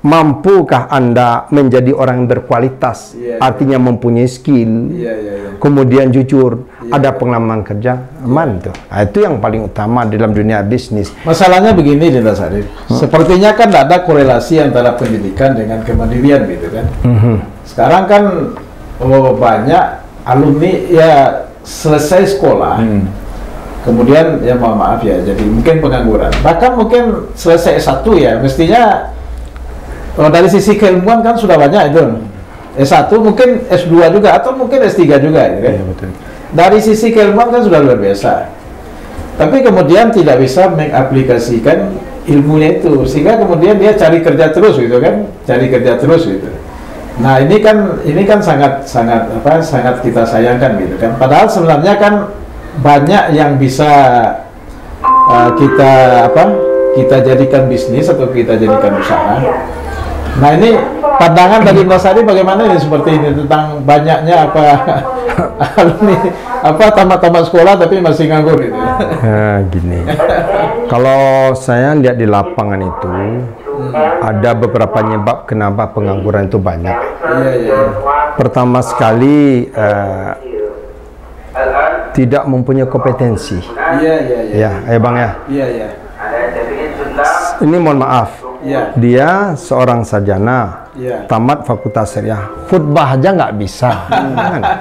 S2: mampukah Anda menjadi orang berkualitas?
S3: Iya, iya.
S2: Artinya mempunyai skill.
S3: Iya iya iya.
S2: Kemudian jujur, ada pengalaman kerja, aman tuh. Ah, itu yang paling utama dalam dunia bisnis.
S3: Masalahnya begini Dinda Sarif, sepertinya kan tidak ada korelasi antara pendidikan dengan kemandirian gitu kan. Sekarang kan oh, banyak alumni ya selesai sekolah,
S1: Hmm.
S3: kemudian ya mohon maaf ya, jadi mungkin pengangguran. Bahkan mungkin selesai S1 ya, mestinya oh, dari sisi keilmuan kan sudah banyak itu. S1 mungkin S2 juga atau mungkin S3 juga gitu kan.
S1: Betul.
S3: Dari sisi keilmuan kan sudah luar biasa. Tapi kemudian tidak bisa mengaplikasikan ilmunya itu sehingga kemudian dia cari kerja terus gitu kan, cari kerja terus gitu. Nah, ini kan ini kan sangat sangat apa sangat kita sayangkan gitu kan. Padahal sebenarnya kan banyak yang bisa uh, kita apa? kita jadikan bisnis atau kita jadikan usaha. Nah, ini pandangan dari Mas Adi bagaimana ini seperti ini tentang banyaknya apa *laughs* alumni apa tamat-tamat sekolah tapi masih nganggur gitu.
S2: Nah, gini. Kalau saya lihat di lapangan itu ada beberapa penyebab kenapa pengangguran itu banyak.
S3: Iya, iya.
S2: Pertama sekali eh, tidak mempunyai kompetensi.
S3: Iya, iya, iya.
S2: Ya, eh bang ya.
S3: Iya, iya.
S2: Ini mohon maaf.
S3: Iya.
S2: Dia seorang sarjana,
S3: Iya.
S2: tamat fakultas syariah, khutbah aja nggak bisa. Kan? *laughs*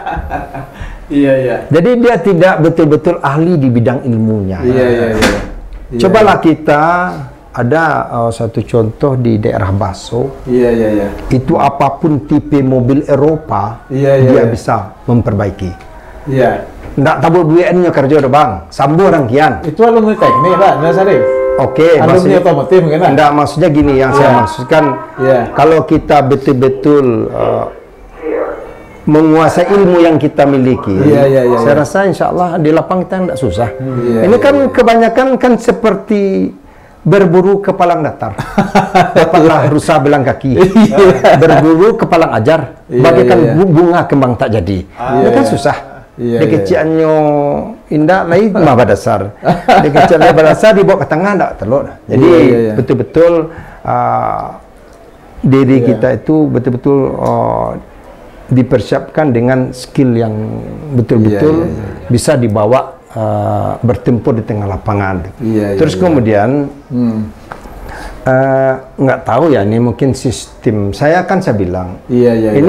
S3: Iya, iya.
S2: Jadi dia tidak betul-betul ahli di bidang ilmunya.
S3: Iya, iya, iya.
S2: Cobalah kita ada uh, satu contoh di daerah Baso.
S3: Iya, iya, iya.
S2: Itu apa pun tipe mobil Eropa,
S3: Iya, iya,
S2: dia
S3: iya.
S2: bisa memperbaiki.
S3: Iya.
S2: Nggak tahu duitnya kerja udah bang, sambo orang kian.
S3: Itu alumni teknik, Pak, Mas Arif.
S2: Oke,
S3: Alumni
S2: maksudnya,
S3: otomotif mungkin,
S2: enggak, maksudnya gini yang saya
S3: Iya.
S2: maksudkan,
S3: Iya.
S2: kalau kita betul-betul uh, menguasai ilmu yang kita miliki,
S3: Iya, iya, iya,
S2: saya
S3: iya.
S2: rasa insya Allah di lapang kita enggak susah.
S3: Iya,
S2: Ini
S3: iya,
S2: kan kebanyakan kan seperti berburu kepalang datar, *laughs* dapatlah rusa belang kaki, berburu kepalang ajar, bagaikan bu- bunga kembang tak jadi. Ini kan
S3: iya.
S2: susah.
S3: Iya,
S2: Di
S3: iya,
S2: keciannya indah lain *laughs* mah badasar. Di keciannya badasar dibawa ke tengah enggak telur. Jadi
S3: Iya, iya, iya.
S2: betul-betul uh, diri
S3: Iya.
S2: kita itu betul-betul uh, dipersiapkan dengan skill yang betul-betul
S3: Iya, iya, iya.
S2: bisa dibawa uh, bertempur di tengah lapangan.
S3: Iya, iya,
S2: Terus
S3: iya.
S2: kemudian
S3: Hmm.
S2: uh, nggak tahu ya ini mungkin sistem. Saya kan saya bilang
S3: Iya, iya, iya.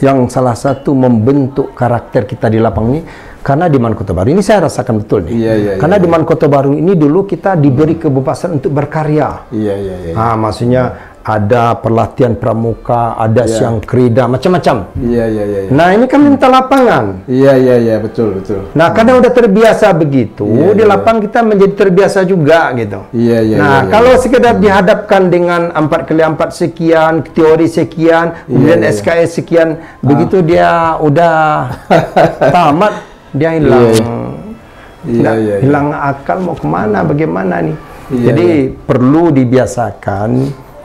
S2: Yang salah satu membentuk karakter kita di lapang ini karena di Kota Baru ini saya rasakan betul nih.
S3: Iya, iya,
S2: karena
S3: iya,
S2: di Man Kota Baru ini dulu kita diberi kebebasan untuk berkarya.
S3: Iya, iya, iya.
S2: Ah, maksudnya ada pelatihan pramuka, ada
S3: Iya.
S2: siang krida, macam-macam.
S3: Iya, iya, iya. iya.
S2: Nah, ini kan minta lapangan.
S3: Iya, iya, iya, betul, betul.
S2: Nah, karena udah terbiasa begitu,
S3: Iya,
S2: di
S3: iya.
S2: lapang kita menjadi terbiasa juga gitu.
S3: Iya, iya,
S2: Nah,
S3: iya, iya.
S2: kalau sekedar dihadapkan dengan 4 kali 4 sekian, teori sekian, kemudian
S3: iya.
S2: SKS sekian, begitu dia udah *laughs* tamat, dia hilang
S3: Iya,
S2: Iya, iya, iya. hilang akal mau ke mana, bagaimana nih? Iya, Jadi iya. perlu dibiasakan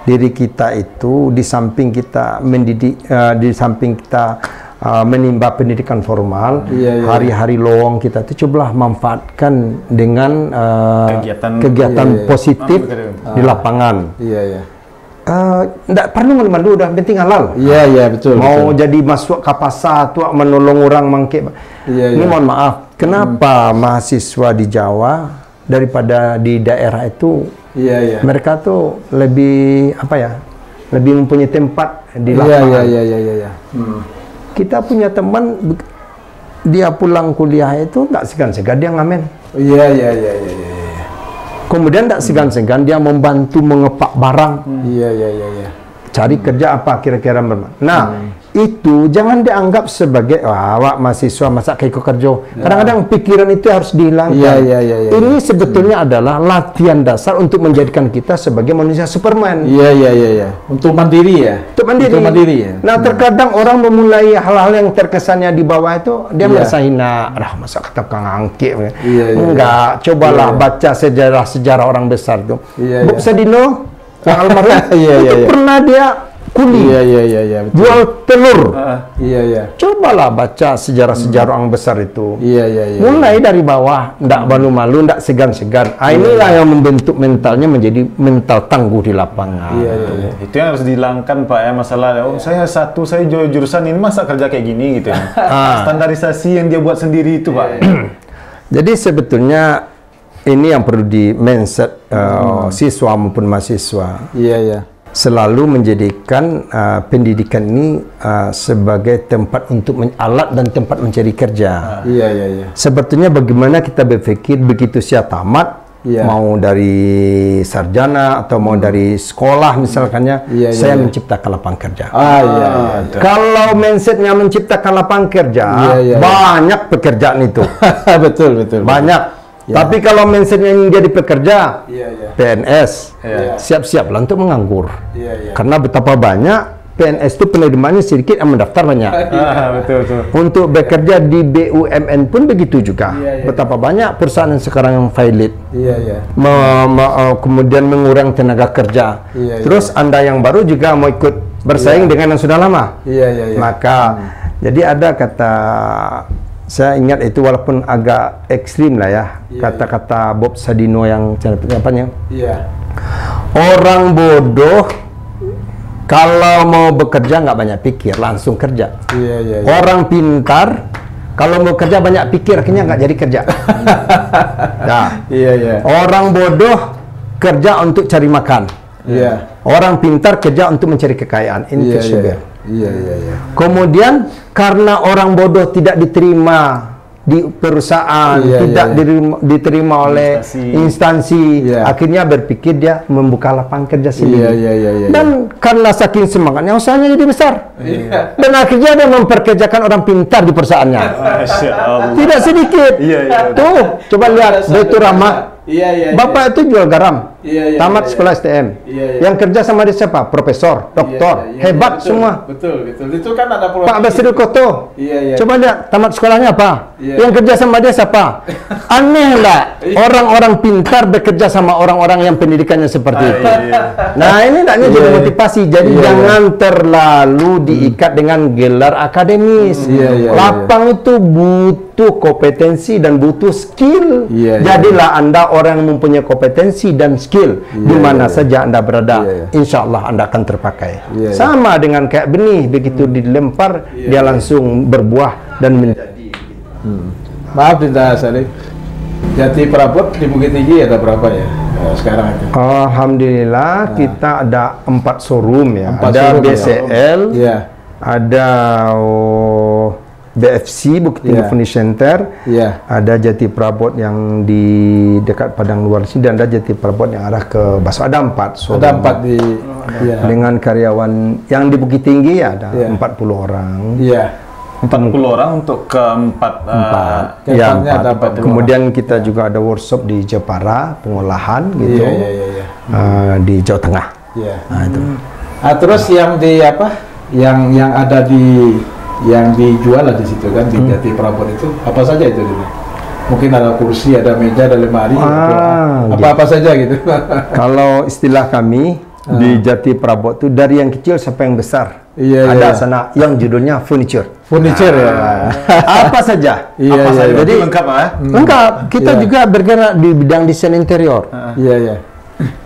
S2: diri kita itu di samping kita mendidik, uh, di samping kita uh, menimba pendidikan formal, iya, iya. hari-hari lowong kita itu cobalah manfaatkan dengan uh, kegiatan, kegiatan iya, iya. positif ah, di lapangan. Iya, iya tidak uh, perlu malu udah penting halal.
S3: Iya iya betul.
S2: Mau betul. jadi masuk ke pasar tuh menolong orang mangke. Iya, Ini iya. mohon maaf, kenapa hmm. mahasiswa di Jawa daripada di daerah itu iya, iya. mereka tuh lebih apa ya? Lebih mempunyai tempat di iya, lapangan. Iya iya iya iya. iya. Hmm. Kita punya teman dia pulang kuliah itu nggak segan-segan dia ngamen.
S3: Iya iya iya iya. iya.
S2: Kemudian tidak segan-segan dia membantu mengepak barang.
S3: Iya, iya, iya, iya.
S2: Cari kerja apa kira-kira Nah, hmm itu jangan dianggap sebagai wah, awak mahasiswa masa kayak kerja. Ya. Kadang-kadang pikiran itu harus dihilangkan. Ya, ya, ya, ya, Ini sebetulnya hmm. adalah latihan dasar untuk menjadikan kita sebagai manusia Superman.
S3: Iya iya iya ya. Untuk mandiri ya.
S2: Untuk mandiri. Untuk mandiri ya. Nah, hmm. terkadang orang memulai hal-hal yang terkesannya di bawah itu dia ya. merasa hina. Ah, masa kata kang angke. Ya, ya, Enggak, cobalah ya, ya. baca sejarah-sejarah orang besar itu. Ya, Bu ya. Sadino, *laughs* almarhum iya, iya, itu iya. pernah dia kuli.
S3: Iya iya iya iya.
S2: Jual telur.
S3: Uh, iya iya.
S2: Cobalah baca sejarah-sejarah orang besar itu.
S3: Iya iya iya.
S2: Mulai dari bawah, ndak malu-malu, ndak segan-segan. Ah, inilah iya, yang membentuk mentalnya menjadi mental tangguh di lapangan.
S1: Iya iya. iya. Itu yang harus dihilangkan Pak ya masalah. Oh saya satu saya jurusan ini masa kerja kayak gini gitu ya. *laughs* ah. Standarisasi yang dia buat sendiri itu Pak. *clears throat*
S2: Jadi sebetulnya ini yang perlu di mindset uh, hmm. siswa maupun mahasiswa.
S3: Iya iya
S2: selalu menjadikan uh, pendidikan ini uh, sebagai tempat untuk alat dan tempat mencari kerja.
S3: Uh, iya iya iya.
S2: Sebetulnya bagaimana kita berpikir begitu siap tamat iya. mau dari sarjana atau mau dari sekolah misalkannya iya, iya, saya iya. menciptakan lapangan kerja.
S3: Ah iya iya.
S2: iya. Kalau mindsetnya menciptakan lapangan kerja iya, iya, banyak iya. pekerjaan itu. *laughs*
S3: betul betul.
S2: Banyak. Ya. Tapi kalau mindsetnya ingin jadi pekerja, ya, ya. PNS, ya. siap-siaplah untuk menganggur. Ya, ya. Karena betapa banyak PNS itu penerimaannya sedikit yang mendaftar banyak.
S3: Ah, *laughs* betul, betul.
S2: Untuk bekerja di BUMN pun begitu juga. Ya, ya. Betapa banyak perusahaan yang sekarang yang valid.
S3: Ya, ya.
S2: Me, me, uh, kemudian mengurangi tenaga kerja. Ya, Terus. Anda yang baru juga mau ikut bersaing ya. dengan yang sudah lama.
S3: Iya, iya, iya.
S2: Maka hmm. jadi ada kata saya ingat itu walaupun agak ekstrim lah ya iya, kata-kata yeah, Bob Sadino yang apa nya
S3: yeah.
S2: orang bodoh kalau mau bekerja nggak banyak pikir langsung kerja
S3: yeah, yeah, yeah.
S2: orang pintar kalau mau kerja banyak pikir akhirnya nggak jadi kerja *laughs*
S3: nah yeah, yeah.
S2: orang bodoh kerja untuk cari makan
S3: yeah.
S2: orang pintar kerja untuk mencari kekayaan ini yeah, yeah, yeah.
S3: Iya, iya, iya.
S2: Kemudian karena orang bodoh tidak diterima di perusahaan, iya, tidak iya. Diterima, diterima oleh instansi, instansi iya. akhirnya berpikir dia membuka lapangan kerja sendiri.
S3: Iya, iya, iya, iya,
S2: Dan karena saking semangatnya usahanya jadi besar. Iya. Dan akhirnya dia memperkerjakan orang pintar di perusahaannya. *laughs* tidak sedikit.
S3: Iya, iya.
S2: Tuh, coba lihat Betul Rahmat
S3: Iya, iya.
S2: Bapak iya. itu jual garam.
S3: Iya, iya.
S2: Tamat
S3: iya,
S2: sekolah STM.
S3: Iya, iya.
S2: Yang kerja sama dia siapa? Profesor, doktor, iya, iya, iya, hebat
S3: betul,
S2: semua.
S3: Betul, betul. Itu kan ada
S2: Pak Basri Koto.
S3: Iya, iya.
S2: Coba lihat tamat sekolahnya apa? Iya, yang kerja sama dia siapa? *laughs* Aneh enggak? Iya. Orang-orang pintar bekerja sama orang-orang yang pendidikannya seperti ah, itu. Iya, iya. Nah, ini enggaknya iya, jadi iya. motivasi. Jadi iya, jangan iya. terlalu diikat dengan gelar akademis.
S3: Iya, iya,
S2: Lapang iya. itu butuh kompetensi dan butuh skill.
S3: Iya, iya,
S2: Jadilah iya. Anda orang yang mempunyai kompetensi dan skill yeah, di mana yeah, saja anda berada, yeah, yeah. insya Allah anda akan terpakai. Yeah, Sama yeah. dengan kayak benih, begitu hmm. dilempar yeah, dia langsung berbuah dan menjadi.
S3: Hmm. Maaf Dinda Salih, Jati Prabot di Bukit Tinggi ada berapa ya? Oh, sekarang itu.
S2: Alhamdulillah nah. kita ada empat showroom ya. Empat ada showroom BCL,
S3: ya.
S2: ada oh, BFC Bukit Tinggi yeah. Furniture Center,
S3: yeah.
S2: ada Jati Prabot yang di dekat Padang Luar sini dan ada Jati Prabot yang arah ke Baso ada empat.
S3: So ada empat di
S2: yeah. dengan karyawan yang di Bukit Tinggi ada yeah. 40 orang.
S3: Iya.
S1: Yeah. 40 orang untuk keempat
S2: uh, empat. ya, empat. Ada empat. Kemudian kita yeah. juga ada workshop di Jepara pengolahan gitu.
S3: yeah, yeah, yeah, yeah.
S2: Uh, di Jawa Tengah.
S3: Iya. Yeah. Nah, itu. Nah, terus yang di apa? Yang yang ada di yang dijual lah di situ kan di hmm. Jati Prabon itu apa saja itu dulu? mungkin ada kursi, ada meja, ada lemari,
S2: Ah,
S3: apa-apa saja gitu. *laughs*
S2: Kalau istilah kami di Jati Prabot itu dari yang kecil sampai yang besar.
S3: Iya,
S2: Ada
S3: iya.
S2: sana yang judulnya furniture.
S3: Furniture ya.
S2: Apa saja.
S3: Iya,
S1: Apa
S3: iya,
S1: saja?
S3: iya.
S1: Jadi lengkap ah.
S2: Lengkap. Kita
S3: Iya.
S2: juga bergerak di bidang desain interior.
S3: Iya, iya.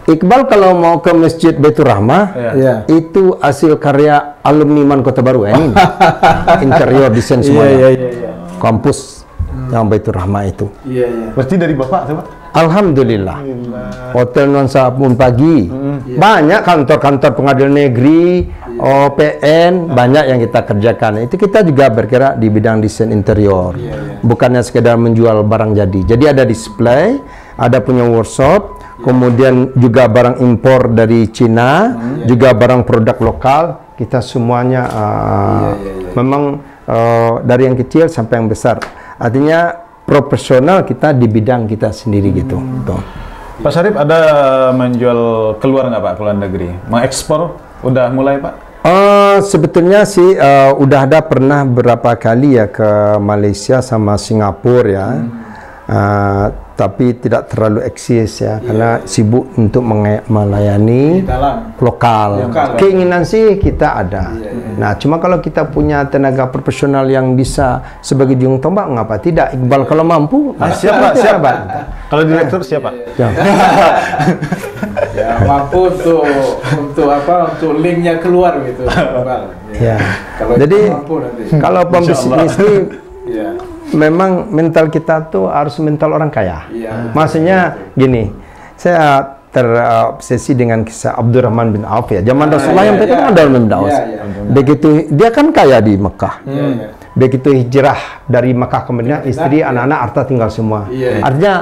S2: Iqbal kalau mau ke Masjid Baitur Rahmah,
S3: Iya.
S2: itu hasil karya alumni Man Kota Baru ya, ini. *laughs* Interior desain
S3: Iya,
S2: semuanya.
S3: iya, iya, iya.
S2: Kampus yang Baitur Rahmah itu.
S3: Iya, iya.
S1: Berarti dari Bapak, tuh, Pak?
S2: Alhamdulillah. Hotel Nuansa Pun Pagi. Banyak kantor-kantor pengadilan negeri, OPN, banyak yang kita kerjakan. Itu kita juga bergerak di bidang desain interior. Bukannya sekedar menjual barang jadi. Jadi ada display, ada punya workshop, kemudian juga barang impor dari Cina, juga barang produk lokal. Kita semuanya uh, memang uh, dari yang kecil sampai yang besar. Artinya profesional kita di bidang kita sendiri gitu. Tuh.
S1: Pak Syarif ada menjual keluar nggak Pak ke luar negeri? Mengekspor udah mulai Pak?
S2: Eh, sebetulnya sih eh, udah ada pernah berapa kali ya ke Malaysia sama Singapura ya. Eh, tapi tidak terlalu eksis ya karena sibuk untuk melayani lokal.
S3: Lokal.
S2: Keinginan sih kita ada. Nah, cuma kalau kita punya tenaga profesional yang bisa sebagai jung tombak, ngapa tidak? Iqbal kalau mampu,
S1: siap Pak, siap Pak.
S2: Pak.
S1: Kalau direktur siapa?
S2: Ya. *laughs*
S3: Ya, mampu untuk untuk apa? Untuk linknya keluar gitu. Bang. *laughs*
S2: Ya.
S3: Kalau
S2: Jadi
S3: itu mampu nanti.
S2: kalau pembisnis ini *laughs*
S3: Iya.
S2: Memang mental kita tuh harus mental orang kaya.
S3: Iya.
S2: Maksudnya gini, saya terobsesi dengan kisah Abdurrahman bin Auf ya. Zaman Rasulullah
S3: iya,
S2: yang terkenal
S3: iya.
S2: Abdurrahman bin Auf.
S3: Iya.
S2: Begitu dia kan kaya di Mekah.
S3: Iya, iya.
S2: Begitu hijrah dari Mekah ke Madinah, istri,
S3: iya.
S2: anak-anak, harta tinggal semua.
S3: Iya, iya.
S2: Artinya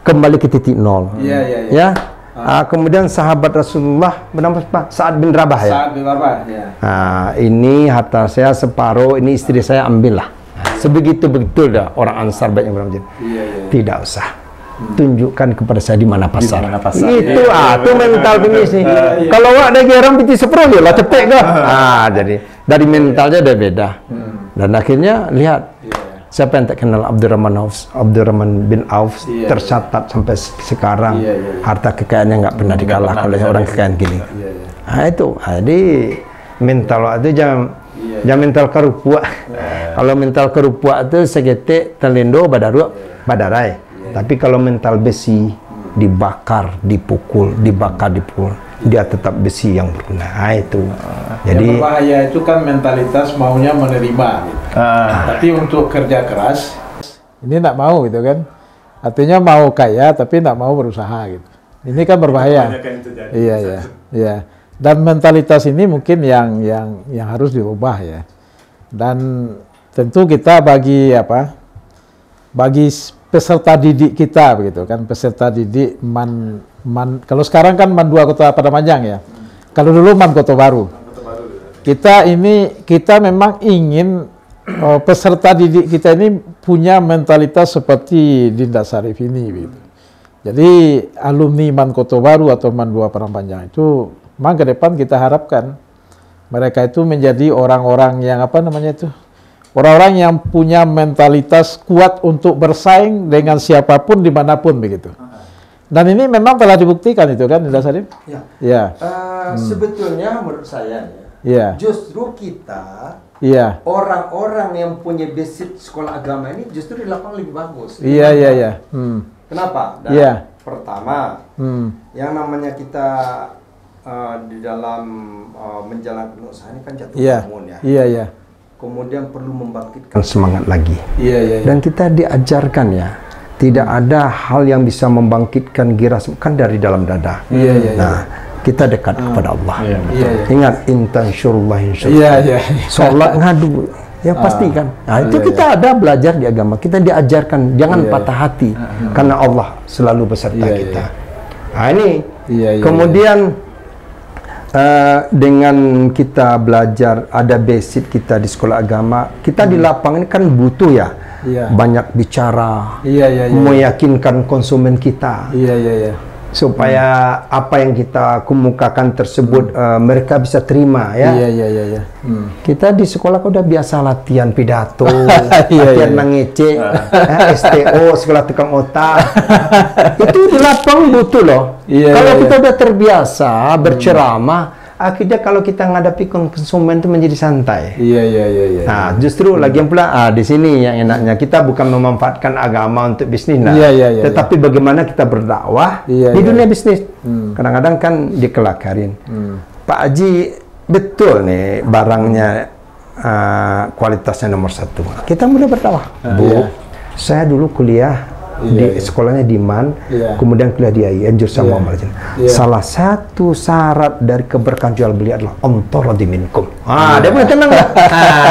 S2: kembali ke titik nol.
S3: Iya, iya, iya.
S2: Ya. Ah, kemudian sahabat Rasulullah bernama apa? Sa'ad bin Rabah ya.
S3: Saat bin apa? Ya.
S2: Nah, ini harta saya separuh, ini istri saya ambil lah. Sebegitu betul dah orang Ansar banyak yang bilang,
S3: Iya, iya.
S2: tidak usah. Tunjukkan kepada saya di mana pasar.
S1: mana pasar.
S2: Itu ah, itu mental pengisi. Kalau wak ada gerang piti sepuluh dia lah cepet ke. Ah, jadi dari mentalnya udah beda. Dan akhirnya lihat siapa yang tak kenal Abdurrahman Auf, Abdurrahman bin Auf
S3: Iya,
S2: tercatat sampai se- sekarang
S3: Iya, iya, iya.
S2: harta kekayaannya nggak pernah dikalahkan oleh orang kekayaan gini. Nah itu, Ah, jadi mental itu jangan
S3: Iya,
S2: jangan mental kerupuk. kalau mental kerupuk itu segetik telendo badaru badarai. Tapi kalau mental besi dibakar, dipukul, dibakar, dipukul, dia tetap besi yang berguna. Nah, itu.
S3: Jadi
S2: Jadi
S3: yang berbahaya itu kan mentalitas maunya menerima. Gitu.
S1: Ah,
S3: Tapi untuk kerja keras, ini tidak mau gitu kan. Artinya mau kaya tapi tidak mau berusaha gitu. Ini kan berbahaya. Iya iya iya. Dan mentalitas ini mungkin yang yang yang harus diubah ya. Dan tentu kita bagi apa? Bagi peserta didik kita begitu kan peserta didik man man kalau sekarang kan man dua kota Padamajang ya. Kalau dulu man kota baru. Kita ini kita memang ingin oh, peserta didik kita ini punya mentalitas seperti Dinda Sarif ini gitu. Jadi alumni Man Koto Baru atau Man Dua Padamajang itu memang ke depan kita harapkan mereka itu menjadi orang-orang yang apa namanya itu orang-orang yang punya mentalitas kuat untuk bersaing dengan siapa pun di mana pun begitu. Dan ini memang telah dibuktikan itu kan, Dinda Sarif?
S2: Ya.
S3: Ya,
S2: Eh, sebetulnya menurut saya
S3: ya,
S2: justru kita
S3: iya,
S2: orang-orang yang punya basic sekolah agama ini justru di lapangan lebih bagus.
S3: iya, iya, iya. Hmm,
S2: Kenapa?
S3: Iya.
S2: Pertama,
S3: hmm,
S2: yang namanya kita uh, di dalam uh, menjalankan usaha ini kan jatuh
S3: iya,
S2: bangun ya.
S3: iya, iya,
S2: Kemudian perlu membangkitkan semangat lagi.
S3: iya, iya, iya.
S2: Dan kita diajarkan ya, tidak ada hal yang bisa membangkitkan giras kan dari dalam dada.
S3: Iya, iya, iya.
S2: Nah, kita dekat kepada Allah.
S1: Iya,
S3: Iya, iya.
S2: Ingat intansyurullah insyaallah.
S3: Iya, iya.
S2: Sholat ngadu. Ya pasti kan. Nah, itu
S3: Iya,
S2: kita ada belajar di agama. Kita diajarkan jangan
S3: Iya,
S2: patah hati karena Allah selalu beserta
S3: Iya,
S2: kita.
S3: iya.
S2: Nah, ini
S3: Iya, iya,
S2: kemudian eh, dengan kita belajar ada basic kita di sekolah agama, kita di lapangan kan butuh ya.
S3: Iya.
S2: Banyak bicara,
S3: Iya, iya, iya.
S2: meyakinkan konsumen kita.
S3: Iya, iya, iya.
S2: Supaya hmm. apa yang kita kemukakan tersebut hmm. uh, mereka bisa terima ya.
S3: Iya iya iya. iya.
S2: Hmm. Kita di sekolah udah biasa latihan pidato, *laughs* iya, latihan iya, mengece, eh, STO sekolah tukang otak. *laughs* itu di lapang butuh loh. Iya, Kalau iya, kita iya. udah terbiasa berceramah, hmm akhirnya kalau kita menghadapi konsumen itu menjadi santai.
S3: Iya iya iya. iya.
S2: Nah justru hmm. lagi pula ah, di sini yang enaknya kita bukan memanfaatkan agama untuk bisnis, nah, iya, iya, iya, tetapi iya. bagaimana kita berdakwah iya, di iya. dunia bisnis. Hmm. Kadang-kadang kan dikelakarin. Hmm. Pak Haji betul nih barangnya uh, kualitasnya nomor satu. Kita mudah berdakwah. Ah, Bu, iya. saya dulu kuliah iya, di iya. sekolahnya di MAN, iya. kemudian kuliah di IAIN jurusan iya. Muhammad iya. Salah satu syarat dari keberkahan jual beli adalah ontor diminkum. Ah, iya. dia punya tenang lah.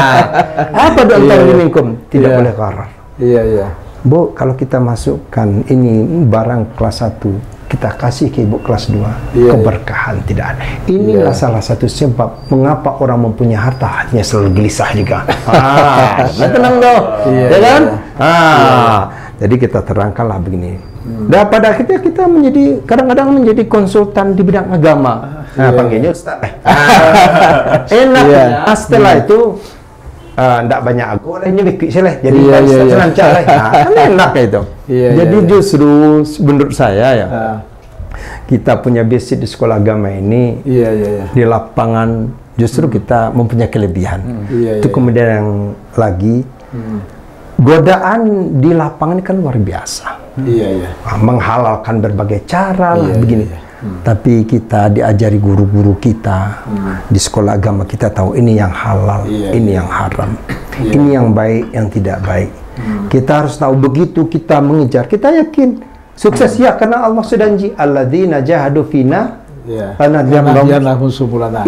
S2: *laughs* apa itu ontor iya, diminkum? Tidak boleh karar.
S3: Iya, iya.
S2: Bu, kalau kita masukkan ini barang kelas 1, kita kasih ke ibu kelas 2 iya, keberkahan iya. tidak ada inilah iya. salah satu sebab mengapa orang mempunyai harta hatinya selalu gelisah juga *laughs* ah tenang dong iya, ya kan iya. ah iya. Jadi kita terangkanlah begini. Hmm. Dan pada akhirnya kita menjadi kadang-kadang menjadi konsultan di bidang agama. Nah, yeah. panggilnya Ustaz. *laughs* Enak. Yeah. Nah, setelah yeah. itu tidak uh, banyak aku lah ini bikik sih jadi yeah, yeah, yeah. lancar lah nah, kan enak itu yeah, jadi yeah, yeah. justru menurut saya ya uh. kita punya basic di sekolah agama ini yeah, yeah, yeah. di lapangan justru hmm. kita mempunyai kelebihan hmm. yeah, itu yeah, kemudian yeah. yang lagi hmm godaan di lapangan kan luar biasa.
S3: Iya, iya.
S2: Menghalalkan berbagai cara lah iya, begini. Iya, iya. Hmm. Tapi kita diajari guru-guru kita hmm. di sekolah agama kita tahu ini yang halal, iya, ini iya. yang haram, iya. ini yang baik, yang tidak baik. Hmm. Kita harus tahu begitu kita mengejar, kita yakin sukses hmm. ya karena Allah sudah janji alladzina jahadu fina
S3: Karena dia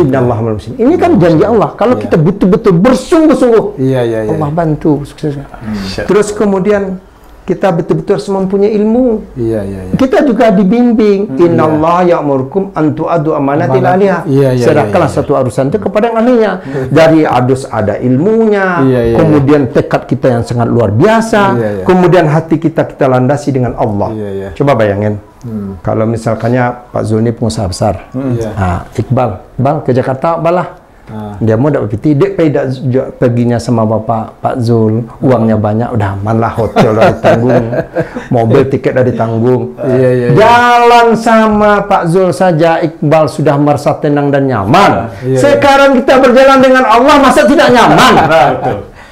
S2: Inna Allah Ini kan janji Allah. Kalau kita betul-betul bersungguh-sungguh,
S3: yeah, yeah, yeah.
S2: Allah bantu sukses. Hmm. Terus kemudian kita betul-betul harus mempunyai ilmu.
S3: Iya, iya, iya.
S2: Kita juga dibimbing. Hmm, Inna Allah iya. ya'murkum an tu'adu amanati alaiha. Iya, iya, Serahkanlah iya, iya. satu urusan itu kepada yang ahlinya. *laughs* Dari adus ada ilmunya, iya, iya, kemudian tekad kita yang sangat luar biasa, iya, iya. kemudian hati kita kita landasi dengan Allah. Iya, iya. Coba bayangin. Hmm. Kalau misalkannya Pak Zul ini pengusaha besar. Hmm. Nah, Iqbal, Bang ke Jakarta, balah Ha. Dia mau dapat piti, dia pergi perginya sama bapak Pak Zul, uangnya banyak, udah aman lah hotel dah ditanggung, *laughs* mobil tiket dah ditanggung.
S3: Iya, iya, iya.
S2: Jalan sama Pak Zul saja Iqbal sudah merasa tenang dan nyaman. Iya, iya. Sekarang kita berjalan dengan Allah masa tidak nyaman?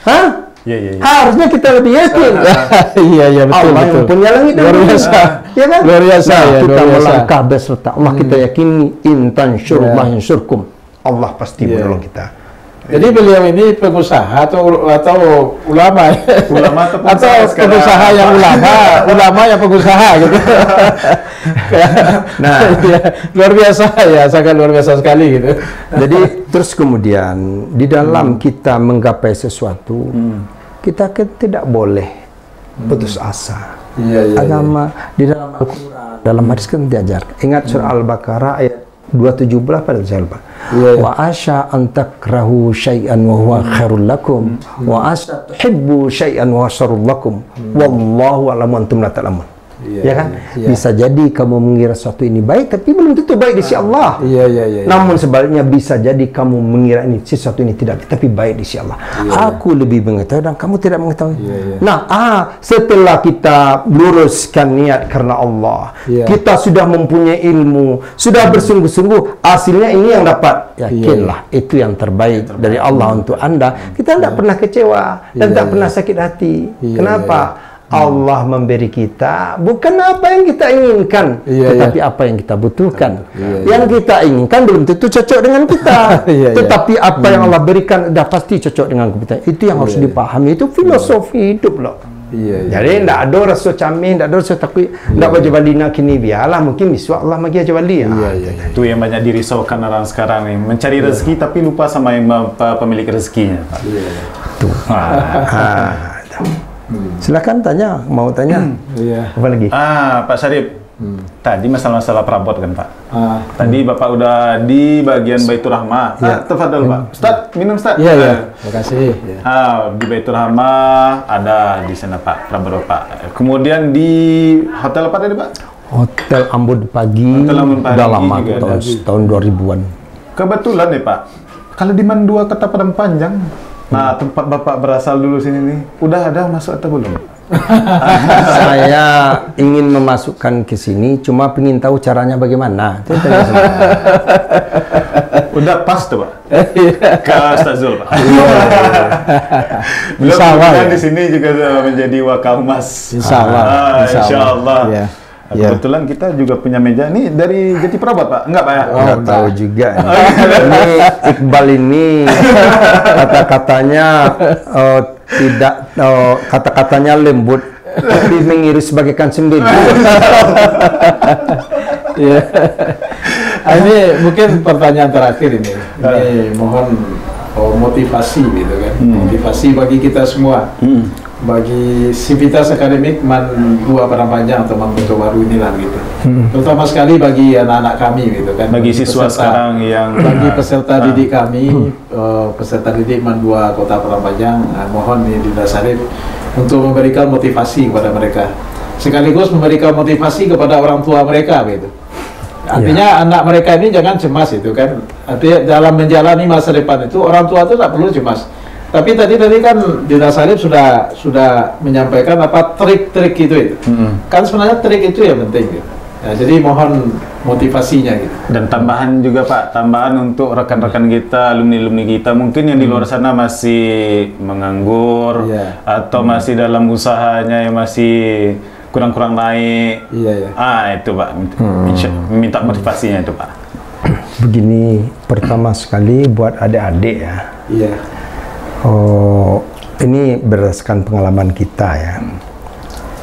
S2: Hah?
S3: Ya, ya, ya.
S2: Harusnya kita lebih yakin. *laughs*
S3: Iya, iya betul.
S2: Allah
S3: betul.
S2: yang punya langit
S3: dan luar biasa.
S2: Ya kan?
S3: Luar biasa
S2: nah,
S3: ya.
S2: Kita
S3: luar
S2: melangkah beserta Allah hmm. kita yakini intan syurullah yeah. syurkum. Allah pasti yeah. menolong kita.
S3: Jadi beliau ini pengusaha atau atau ulama
S2: Ulama atau *laughs* pengusaha,
S3: atau pengusaha yang ulama, ulama yang pengusaha gitu. nah, *laughs* ya, luar biasa ya, sangat luar biasa sekali gitu.
S2: Jadi terus kemudian di dalam hmm. kita menggapai sesuatu, hmm. kita kan tidak boleh putus hmm. asa.
S3: Ya, ya,
S2: Agama ya. di dalam Al-Quran, dalam hadis kan diajar. Ingat surah hmm. Al-Baqarah ayat 217 pada saya lupa. Yeah, yeah. Wa asya an takrahu syai'an wa huwa khairul lakum hmm. wa asa tuhibbu syai'an wa syarrul lakum. Hmm. Wallahu a'lamu antum la ta'lamun. Yeah, ya kan? Yeah. Bisa jadi kamu mengira sesuatu ini baik, tapi belum tentu baik di sisi Allah.
S3: Yeah, yeah, yeah,
S2: Namun sebaliknya bisa jadi kamu mengira ini sesuatu ini tidak, tapi baik di sisi Allah. Yeah, Aku yeah. lebih mengetahui dan kamu tidak mengetahui. Yeah, yeah. Nah, ah, setelah kita luruskan niat karena Allah, yeah. kita sudah mempunyai ilmu, sudah bersungguh-sungguh, hasilnya ini yang dapat. Yakinlah, yeah, yeah. itu yang terbaik, yang terbaik dari Allah yeah. untuk Anda. Kita tidak yeah. pernah kecewa dan yeah, tidak yeah. pernah sakit hati. Yeah, Kenapa? Yeah, yeah Allah memberi kita bukan apa yang kita inginkan, iya, tetapi iya. apa yang kita butuhkan. Iya, iya. Yang kita inginkan belum tentu cocok dengan kita, *laughs* iya, iya. tetapi apa hmm. yang Allah berikan sudah pasti cocok dengan kita. Itu yang harus iya, iya. dipahami. Itu filosofi iya. hidup loh. Iya, iya, Jadi tidak iya. ada rasa camin, tidak ada rasa takut, tidak iya, baca balina kini biarlah mungkin miswa Allah magi aja bali.
S3: Iya, ah, iya,
S1: iya. Itu yang banyak dirisaukan orang sekarang nih, mencari iya. rezeki tapi lupa sama yang pemilik rezekinya. Iya. iya. Tuh. Ah. *laughs*
S2: Hmm. Silakan tanya, mau tanya. Hmm.
S3: Iya.
S1: Apa lagi? Ah, Pak Syarif. Hmm. Tadi masalah-masalah perabot kan Pak. Ah. Tadi hmm. Bapak udah di bagian Baitur Rahmah. Ya. Ah, tafadhol Pak. Hmm. Ustaz, minum Ustaz.
S3: Iya, iya. Terima kasih.
S1: Ya. Ah, di Baitur Rahmah ada di sana Pak, perabot Pak. Kemudian di hotel apa tadi Pak?
S2: Hotel Ambon Pagi,
S1: Hotel Ambon Pagi
S2: udah lama tahun, tahun 2000-an.
S1: Kebetulan nih Pak, kalau di Mandua Kota Padang Panjang, nah tempat Bapak berasal dulu sini nih, udah ada masuk atau belum? *laughs*
S2: saya ingin memasukkan ke sini, cuma ingin tahu caranya bagaimana. Itu. *laughs*
S1: Udah pas tuh Pak, ke Ustazul Pak. Belum
S3: Allah,
S1: kemudian
S3: ya.
S1: di sini juga menjadi wakamas.
S3: Insya Allah,
S1: Ah,
S3: insya
S1: insya
S3: Allah.
S1: Allah.
S3: Ya.
S1: Nah. Kebetulan kita juga punya meja nih dari Jati Prabot Pak, enggak Pak ya?
S3: Oh,
S2: Nggak
S3: enggak.
S2: tahu juga. *laughs* ini Iqbal ini kata-katanya eh, tidak eh, kata-katanya lembut tapi mengiris bagaikan sembilan. *laughs*
S3: Iya. Ah, ini mungkin pertanyaan terakhir ini. Ini mohon oh, motivasi gitu kan. Motivasi bagi kita semua. Bagi Sivitas Akademik Man 2 Padang Panjang atau Man Kota Baru inilah gitu. Terutama sekali bagi anak-anak kami gitu kan.
S1: Bagi siswa
S3: peserta-
S1: sekarang yang
S3: bagi peserta didik kami, eh, peserta didik Man 2 Kota Padang Panjang, eh, mohon Dinda Sarif untuk memberikan motivasi kepada mereka. Sekaligus memberikan motivasi kepada orang tua mereka gitu. Artinya anak mereka ini jangan cemas itu kan. Artinya dalam menjalani masa depan itu orang tua itu tak perlu cemas. Tapi tadi tadi kan Dinda Sarif sudah sudah menyampaikan apa trik-trik itu itu.
S1: Mm-mm.
S3: Kan sebenarnya trik itu yang penting gitu. Ya, jadi mohon motivasinya gitu.
S1: Dan tambahan juga Pak, tambahan untuk rekan-rekan kita, alumni-alumni kita mungkin yang di luar sana masih menganggur
S3: Iya.
S1: atau masih dalam usahanya yang masih kurang-kurang naik.
S3: Iya ya.
S1: Ah itu Pak, Insya- minta motivasinya itu Pak.
S2: Begini, pertama sekali buat adik-adik ya.
S3: Iya.
S2: Oh, ini berdasarkan pengalaman kita ya.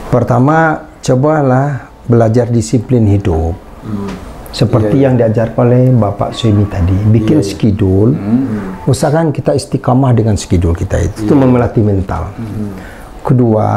S2: Pertama, cobalah belajar disiplin hidup. Seperti yang diajarkan oleh Bapak Suimi tadi, bikin schedule. Usahakan kita istiqamah dengan schedule kita itu, itu memelatih mental. Kedua,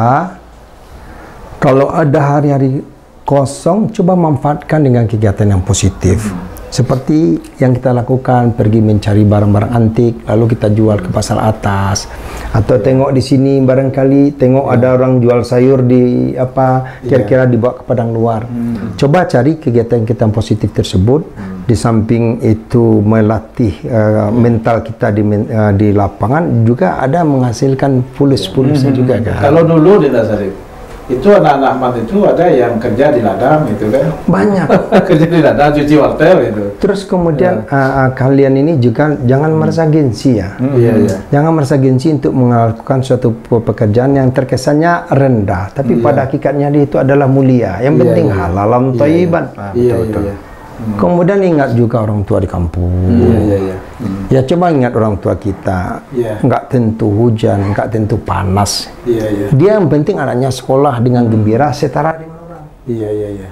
S2: kalau ada hari-hari kosong, coba manfaatkan dengan kegiatan yang positif. Seperti yang kita lakukan, pergi mencari barang-barang antik, lalu kita jual ke pasar atas, atau tengok di sini barangkali tengok ada orang jual sayur di apa, kira-kira dibawa ke padang luar. Coba cari kegiatan kita yang positif tersebut. Di samping itu melatih eh, mental kita di eh, di lapangan juga ada menghasilkan fulus-fulusnya juga kan.
S3: Kalau dulu di Nazarif, itu anak-anak mat itu ada yang kerja di ladang gitu kan.
S2: Banyak. *laughs*
S3: kerja di ladang, cuci wortel gitu.
S2: Terus kemudian uh, uh, kalian ini juga jangan merasa gengsi ya.
S3: Iya, iya.
S2: Jangan merasa gengsi untuk melakukan suatu pe- pekerjaan yang terkesannya rendah, tapi pada hakikatnya itu adalah mulia. Yang
S3: Iya,
S2: penting
S3: iya.
S2: halalam
S3: Iya,
S2: thayyiban.
S3: iya.
S2: Ah,
S3: Iya,
S2: betul-betul.
S3: iya, iya.
S2: Kemudian ingat juga orang tua di kampung.
S3: Iya, iya, iya.
S2: Ya coba ingat orang tua kita.
S3: Iya.
S2: Enggak tentu hujan, enggak tentu panas.
S3: Iya, iya.
S2: Dia yang penting anaknya sekolah dengan gembira setara dengan orang.
S3: Iya, iya, iya.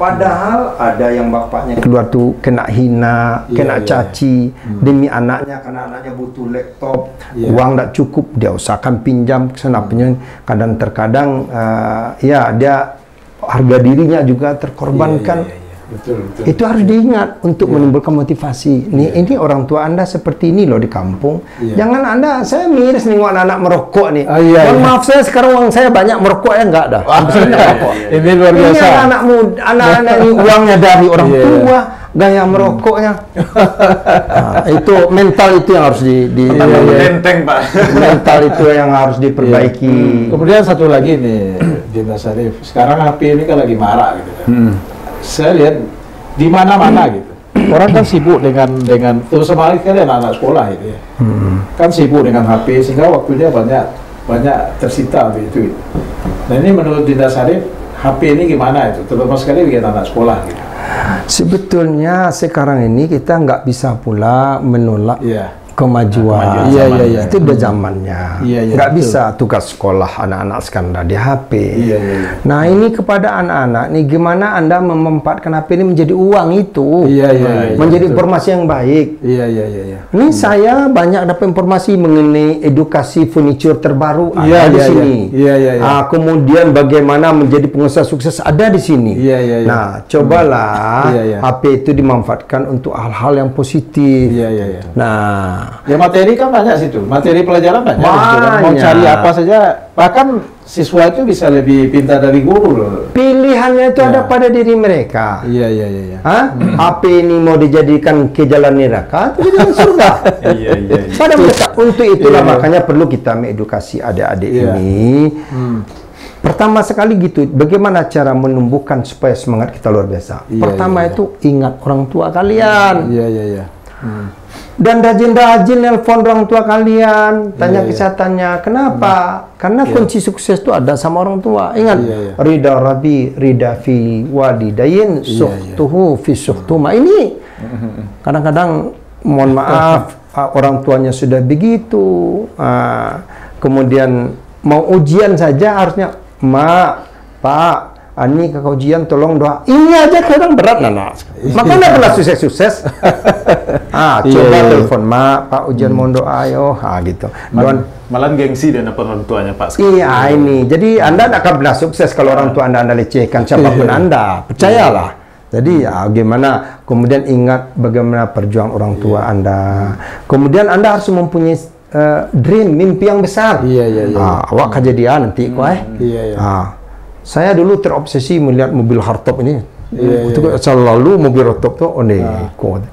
S2: Padahal ada yang bapaknya keluar tuh kena hina,
S3: Iya,
S2: kena
S3: iya.
S2: caci demi anaknya karena anaknya butuh laptop,
S3: Iya.
S2: uang tak cukup dia usahakan pinjam ke sana pinjam. Kadang terkadang eh, ya dia harga dirinya juga terkorbankan.
S3: Iya, iya, iya. Betul, betul.
S2: Itu harus diingat untuk menimbulkan motivasi. Nih, ini orang tua Anda seperti ini loh di kampung.
S3: Iya.
S2: Jangan Anda, saya miris nih anak-anak merokok nih.
S3: Ah, iya,
S2: Mohon
S3: iya.
S2: maaf saya sekarang uang saya banyak merokok ya enggak dah. Saya enggak merokok.
S3: Ini luar
S2: Ini
S3: biasa.
S2: anak muda, anak-anak ini uangnya dari orang
S3: Iya.
S2: tua, gaya merokoknya. Nah, *laughs* itu mental itu yang harus di, di
S3: Iya, iya.
S1: Pak.
S2: mental itu yang harus diperbaiki.
S3: Kemudian satu lagi nih, Dinda Sarif. Sekarang HP ini kan lagi marak gitu kan. Saya lihat di mana-mana gitu. Orang kan sibuk dengan dengan terutama sekali anak-anak sekolah itu ya. Kan sibuk dengan HP sehingga waktunya banyak banyak tersita begitu. Nah ini menurut Dinda Sarif, HP ini gimana itu? Terutama sekali bagi anak sekolah gitu.
S2: Sebetulnya sekarang ini kita nggak bisa pula menolak
S3: Iya.
S2: Kemajuan.
S3: Iya, iya, iya.
S2: Itu udah zamannya.
S3: Iya, iya,
S2: nggak
S3: betul.
S2: bisa tugas sekolah anak-anak sekarang ada di HP.
S3: Iya, iya, iya.
S2: Nah ini kepada anak-anak nih gimana anda memanfaatkan HP ini menjadi uang itu,
S3: Iya, iya, iya,
S2: menjadi
S3: betul.
S2: informasi yang baik.
S3: Iya iya iya iya.
S2: Ini saya banyak dapat informasi mengenai edukasi furniture terbaru ada
S3: Iya,
S2: di
S3: iya,
S2: sini.
S3: iya. Iya, iya, iya.
S2: Ah, kemudian bagaimana menjadi pengusaha sukses ada di sini.
S3: Iya, iya, iya.
S2: Nah, cobalah
S3: Iya, iya.
S2: HP itu dimanfaatkan untuk hal-hal yang positif.
S3: Iya iya iya.
S2: Nah,
S3: Ya materi kan banyak situ, materi pelajaran banyak.
S2: Banyak.
S3: Mau cari apa saja, bahkan siswa itu bisa lebih pintar dari guru loh.
S2: Pilihannya itu
S3: Ya.
S2: ada pada diri mereka.
S3: Iya iya iya. iya.
S2: Hah? Apa ini mau dijadikan ke jalan neraka atau ke jalan surga? *laughs*
S1: Iya, iya, iya.
S2: Pada mereka untuk itulah
S3: Iya, iya.
S2: makanya perlu kita mengedukasi adik-adik
S3: Iya.
S2: ini. Pertama sekali gitu, bagaimana cara menumbuhkan supaya semangat kita luar biasa?
S3: Iya,
S2: Pertama
S3: iya, iya.
S2: itu ingat orang tua kalian
S3: Iya iya iya.
S2: Dan rajin-rajin nelpon orang tua kalian, tanya
S3: Iya, iya.
S2: kesehatannya. Kenapa? Karena kunci sukses itu ada sama orang tua. Ingat,
S3: Iya, iya.
S2: rida rabi, rida fi walidain,
S3: iya.
S2: suhtuhu fi suhtuma. Ini kadang-kadang mohon maaf *laughs* orang tuanya sudah begitu. Kemudian mau ujian saja harusnya, "Ma, Pak, Ani ke ujian tolong doa. Ini aja kadang berat Nana. Makanya pernah sukses-sukses. *laughs* ah,
S3: Iya,
S2: coba
S3: iya.
S2: telepon Mak, Pak ujian mohon doa ayo. Ah gitu. Doan
S1: Malah gengsi dan apa orang tuanya Pak.
S2: Iya ini. Jadi Anda tidak akan pernah sukses kalau orang tua Anda Anda lecehkan siapa pun
S3: Iya.
S2: Anda. Percayalah. Jadi ya gimana? Kemudian ingat bagaimana perjuangan orang tua
S3: Iya.
S2: Anda. Kemudian Anda harus mempunyai eh, dream, mimpi yang besar.
S3: Iya, iya, iya.
S2: Ah, awak kejadian nanti kok eh.
S3: Iya iya.
S2: Ah, saya dulu terobsesi melihat mobil hardtop ini.
S3: Iya,
S2: itu selalu mobil hardtop tuh oh nih, kok.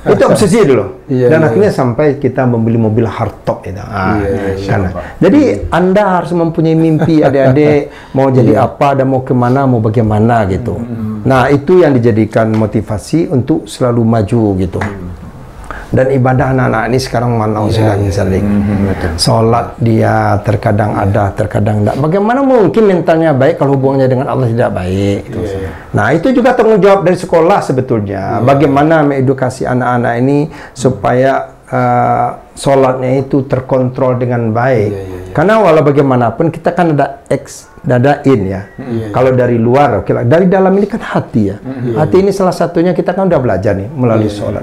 S2: Itu obsesi *laughs* dulu.
S3: Iya,
S2: Dan
S3: iya,
S2: akhirnya sampai kita membeli mobil hardtop itu. Ah,
S3: Iya, iya,
S2: karena- Jadi Anda harus mempunyai mimpi *laughs* adik-adik mau jadi
S3: Iya.
S2: apa dan mau ke mana mau bagaimana gitu.
S3: Mm-hmm.
S2: Nah itu yang dijadikan motivasi untuk selalu maju gitu. Dan ibadah anak-anak ini sekarang mana
S3: Iya,
S2: sudah misalnya Sholat dia terkadang ada, terkadang tidak. Bagaimana mungkin mentalnya baik kalau hubungannya dengan Allah tidak baik? Nah itu juga tanggung jawab dari sekolah sebetulnya. Bagaimana mengedukasi anak-anak ini supaya uh, sholatnya itu terkontrol dengan baik. Karena walau bagaimanapun kita kan ada X, ada in ya. Kalau dari luar. Dari dalam ini kan hati ya. Hati ini salah satunya kita kan udah belajar nih melalui sholat.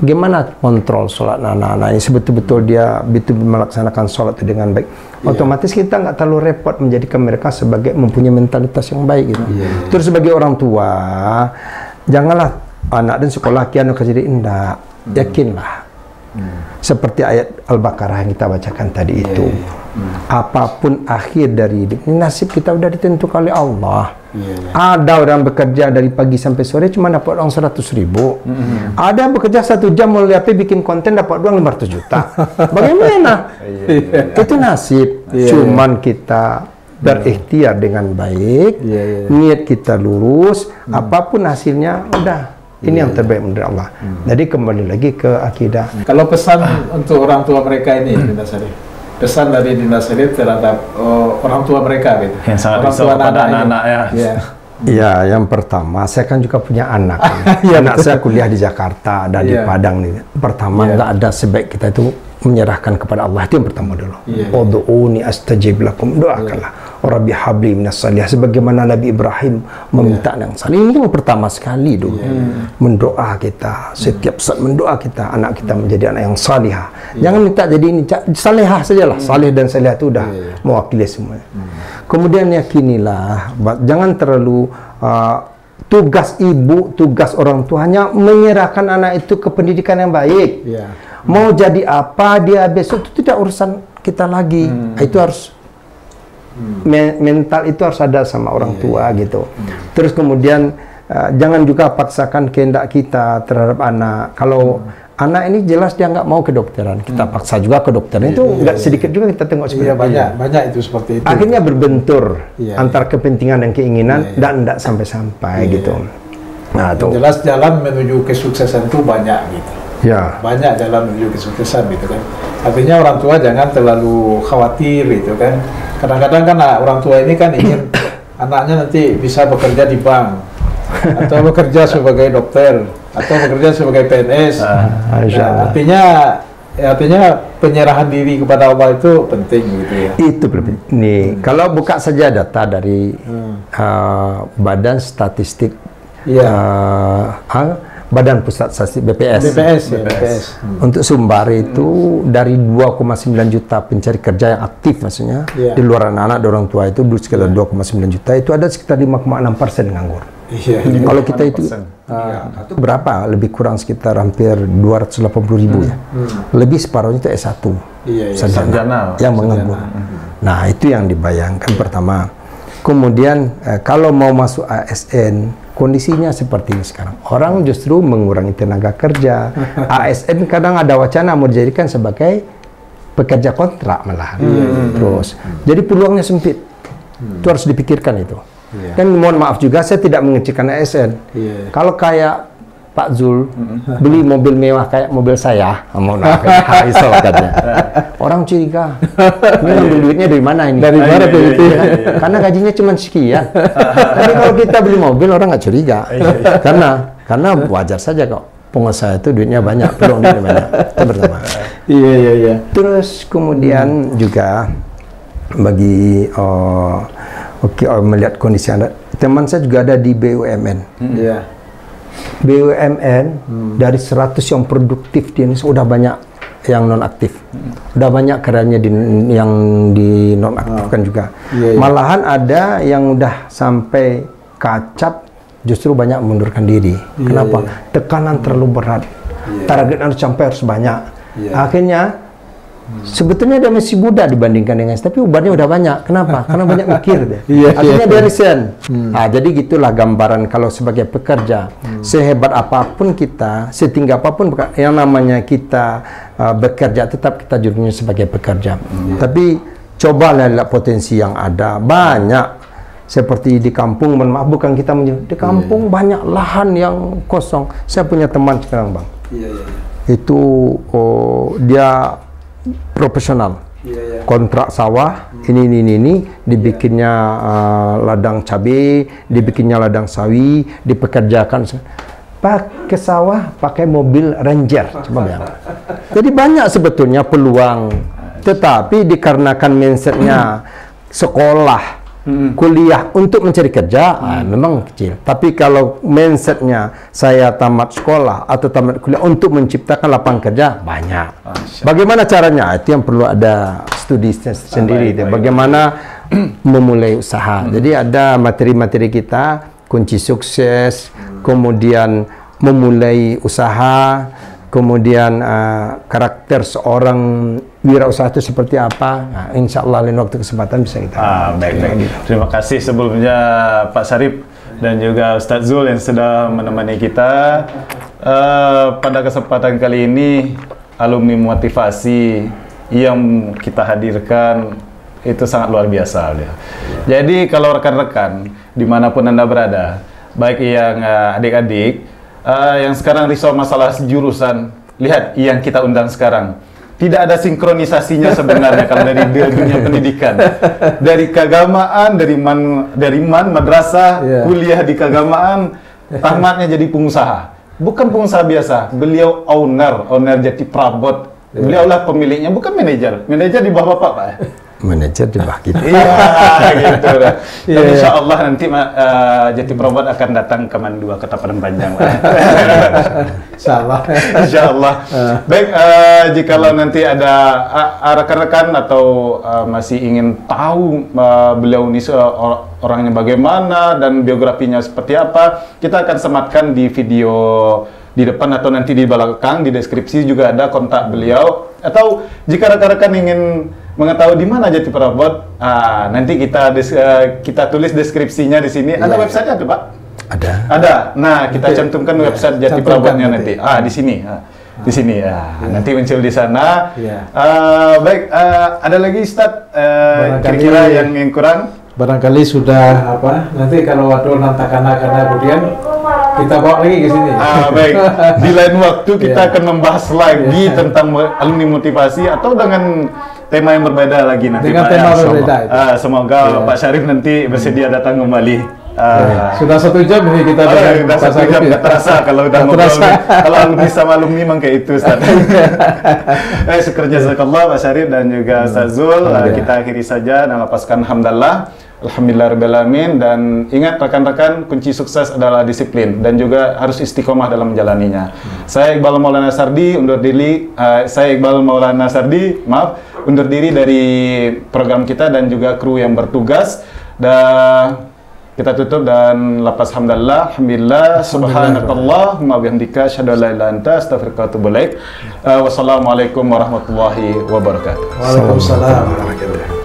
S2: Gimana kontrol sholat anak-anak ini sebetul-betul dia betul melaksanakan sholat itu dengan baik. Otomatis kita nggak terlalu repot menjadikan mereka sebagai mempunyai mentalitas yang baik gitu. Terus sebagai orang tua, janganlah anak dan sekolah kian jadi indah. Yakinlah. Seperti ayat Al-Baqarah yang kita bacakan tadi itu. Apa pun akhir dari hidup nasib kita udah ditentukan oleh Allah. Ada orang bekerja dari pagi sampai sore cuma dapat uang 100 ribu. Ada yang bekerja satu jam melalui HP bikin konten dapat uang 500 juta. *laughs* Bagaimana? Itu nasib.
S3: Iya,
S2: Cuman kita berikhtiar dengan baik,
S3: Iya, iya.
S2: niat kita lurus, apa pun hasilnya udah. Ini yang terbaik menurut Allah. Jadi kembali lagi ke akidah.
S3: Kalau pesan untuk orang tua mereka ini, Dinda Sarif, pesan dari Dinda Sarif terhadap oh, orang tua mereka gitu.
S1: Yang sangat
S3: orang
S1: risau
S3: tua
S1: kepada
S3: anak-anak
S1: anak-anak ya.
S3: Iya.
S2: Ya, yang pertama, saya kan juga punya anak. *laughs*
S3: Iya,
S2: anak
S3: betul.
S2: saya kuliah di Jakarta dan di
S3: Iya.
S2: Padang nih. Pertama,
S3: Iya.
S2: nggak ada sebaik kita itu menyerahkan kepada Allah. Itu yang pertama dulu.
S3: Iya.
S2: Udu'uni astajib lakum. Doakanlah. Rabbi habli minas salih. Sebagaimana Nabi Ibrahim meminta yang salih. Ini yang pertama sekali dulu. Mendoa kita. Setiap saat mendoa kita. Anak kita menjadi anak yang salihah. Jangan minta jadi ini. Salihah sajalah. Salih dan salihah itu udah mewakili semuanya. Kemudian yakinilah. Jangan terlalu uh, tugas ibu, tugas orang tua hanya menyerahkan anak itu ke pendidikan yang baik.
S3: Iya.
S2: Mau jadi apa dia besok itu tidak urusan kita lagi. Itu harus me- mental itu harus ada sama orang tua gitu. Terus kemudian uh, jangan juga paksakan kehendak kita terhadap anak. Kalau anak ini jelas dia nggak mau kedokteran, kita paksa juga kedokteran itu nggak sedikit juga kita tengok seperti
S3: Iya
S2: itu.
S3: banyak, banyak itu seperti itu.
S2: Akhirnya berbentur
S3: Iya,
S2: antara kepentingan dan keinginan
S3: Iya, iya.
S2: dan tidak sampai-sampai
S3: Iya,
S2: gitu.
S3: iya.
S2: Nah, tuh.
S3: jelas jalan menuju kesuksesan itu banyak gitu.
S2: Ya.
S3: Banyak jalan menuju kesuksesan gitu kan. Artinya orang tua jangan terlalu khawatir gitu kan. Kadang-kadang kan ah, orang tua ini kan ingin *coughs* anaknya nanti bisa bekerja di bank atau bekerja sebagai dokter atau bekerja sebagai PNS.
S2: Ah, insya
S3: Nah, artinya ya, artinya penyerahan diri kepada Allah itu penting gitu ya.
S2: Itu lebih. Nih, kalau buka saja data dari
S3: Hmm.
S2: uh, Badan Statistik
S3: Iya.
S2: uh, ah, Badan Pusat Statistik BPS.
S3: BPS ya, BPS.
S2: Hmm. Untuk Sumbar itu dari 2,9 juta pencari kerja yang aktif maksudnya
S3: Yeah.
S2: di luar anak-anak dan orang tua itu dulu sekitar 2,9 juta itu ada sekitar 5,6 persen nganggur.
S3: Iya.
S2: Kalau kita itu
S3: Ah,
S2: itu berapa? Lebih kurang sekitar hampir 280 ribu ya. Lebih separuhnya itu S1.
S3: Hmm. Iya, iya.
S2: sarjana
S1: Sarjana.
S2: yang menganggur. Nah, itu yang dibayangkan pertama. Kemudian eh, kalau mau masuk ASN, kondisinya seperti ini sekarang. Orang justru mengurangi tenaga kerja. *laughs* ASN kadang ada wacana mau dijadikan sebagai pekerja kontrak malahan. Terus, jadi peluangnya sempit. Itu harus dipikirkan itu. Dan mohon maaf juga saya tidak mengecilkan ASN.
S3: Iya.
S2: Kalau kayak Pak Zul beli mobil mewah kayak mobil saya, katanya. *laughs* Orang curiga. Ini ngambil duitnya dari mana ini?
S3: Dari mana tuh itu?
S2: Iya, iya. Karena gajinya cuma sekian. Tapi kalau kita beli mobil orang nggak curiga. Karena karena wajar saja kok pengusaha itu duitnya banyak, peluang duitnya banyak. Itu pertama.
S3: Iya, iya, iya.
S2: Terus kemudian juga bagi oh, oke oh, melihat kondisi anda, teman saya juga ada di BUMN.
S3: Iya.
S2: BUMN dari 100 yang produktif di Indonesia udah banyak yang non aktif. Udah banyak karyanya di, yang di non aktifkan juga.
S3: Iya, iya.
S2: Malahan ada yang udah sampai kacap justru banyak mengundurkan diri. Kenapa? Tekanan terlalu berat. Target harus sampai harus banyak.
S3: Iya.
S2: Akhirnya Sebetulnya dia masih muda dibandingkan dengan saya, tapi ubannya udah banyak. Kenapa? *laughs* Karena banyak mikir dia.
S3: Iya,
S2: Akhirnya
S3: iya.
S2: dia resign. Nah, jadi gitulah gambaran kalau sebagai pekerja, sehebat apa pun kita, setinggi apa pun yang namanya kita uh, bekerja, tetap kita judulnya sebagai pekerja. Tapi cobalah lihat potensi yang ada. Banyak seperti di kampung, mohon maaf bukan kita menyebut di kampung banyak lahan yang kosong. Saya punya teman sekarang, Bang
S3: Iya, iya.
S2: itu oh, dia profesional.
S3: Iya, iya.
S2: kontrak sawah ini ini ini, ini. Dibikinnya uh, ladang cabai dibikinnya ladang sawi dipekerjakan pakai sawah pakai mobil ranger. Coba bayangkan jadi banyak sebetulnya peluang. Tetapi dikarenakan mindsetnya sekolah kuliah untuk mencari kerja ah, memang kecil. Tapi kalau mindsetnya saya tamat sekolah atau tamat kuliah untuk menciptakan lapangan kerja banyak. Bagaimana caranya? Itu yang perlu ada studi sen- sendiri itu. bagaimana *clears throat* memulai usaha. Jadi ada materi-materi kita kunci sukses kemudian memulai usaha kemudian uh, karakter seorang wirausaha itu seperti apa nah, insya Allah lain waktu kesempatan bisa kita
S1: Ah, baik, baik. Terima kasih sebelumnya Pak Sarip dan juga Ustadz Zul yang sudah menemani kita. Eh, pada kesempatan kali ini, alumni motivasi yang kita hadirkan itu sangat luar biasa. dia. Jadi kalau rekan-rekan di mana pun anda berada, baik yang eh, adik-adik eh, yang sekarang risau masalah jurusan, lihat yang kita undang sekarang. Tidak ada sinkronisasinya sebenarnya kalau dari *laughs* dunia pendidikan. Dari keagamaan dari man dari man madrasah
S3: Iya.
S1: kuliah di keagamaan tamatnya jadi pengusaha. Bukan pengusaha biasa. Beliau owner owner Jati Prabot beliau lah pemiliknya bukan manajer. Manajer di bawah bapak pak?
S2: Manajer di bawah kita
S1: Iya, gitu. Dan *laughs*
S3: Iya, iya.
S1: insya Allah nanti eh, Jati Prabot akan datang ke Mandua, Kota Padang Panjang.
S3: Salah. *laughs*
S1: Insya Allah. Baik, eh, jikalau nanti ada ah, rekan-rekan atau ah, masih ingin tahu ah, beliau ini or- orangnya bagaimana dan biografinya seperti apa, kita akan sematkan di video di depan atau nanti di belakang di deskripsi juga ada kontak beliau. Atau jika rekan-rekan ingin mengetahui di mana Jati Prabot, ah, nanti kita des- eh, kita tulis deskripsinya di sini. Ada websitenya tuh Pak?
S2: ada
S1: Ada. Nah, kita
S3: Nanti-
S1: cantumkan
S3: ya,
S1: website Jati Prabotnya
S3: nanti.
S1: nanti. Ah, di sini. Ah, di sini ya. Nanti muncul di sana.
S3: Iya.
S1: Ah, baik, ah, ada lagi Ustaz
S3: Barangkali-
S1: kira-kira yang, yang kurang?
S3: Barangkali sudah apa? Nanti kalau waduh nantakana karena kemudian kita bawa lagi ke sini.
S1: Ah, baik. *laughs* Di lain waktu kita
S3: Iya.
S1: akan membahas lagi tentang mo- alumni motivasi atau dengan tema yang berbeda lagi nanti.
S3: Dengan
S1: Pak,
S3: tema
S1: ya.
S3: berbeda itu.
S1: Ah, semoga
S3: Iya.
S1: Pak Syarif nanti bersedia datang kembali. Ah,
S3: Sudah satu jam ini kita
S1: Oh,
S3: dengan
S1: udah
S3: Pak
S1: satu jam
S3: ya.
S1: nggak terasa kalau udah ngobrol nih. Kalau alumni sama alumni memang kayak itu Ustaz. *laughs* eh, syukur jazakallah Pak Syarif dan juga Ustaz Zul.
S3: Alhamdulillah.
S1: kita akhiri saja dan lepaskan hamdallah. Alhamdulillahirrahmanirrahim dan ingat rekan-rekan kunci sukses adalah disiplin dan juga harus istiqomah dalam menjalaninya. Hmm. Saya Iqbal Maulana Sardi undur diri uh, saya Iqbal Maulana Sardi maaf undur diri dari program kita dan juga kru yang bertugas dan kita tutup dan lepas hamdalillah alhamdulillah subhanakallahumma bihamdika asyhadu an la ilaha anta astaghfiruka wa. Uh, wassalamualaikum warahmatullahi wabarakatuh.
S3: Waalaikumsalam warahmatullahi wabarakatuh.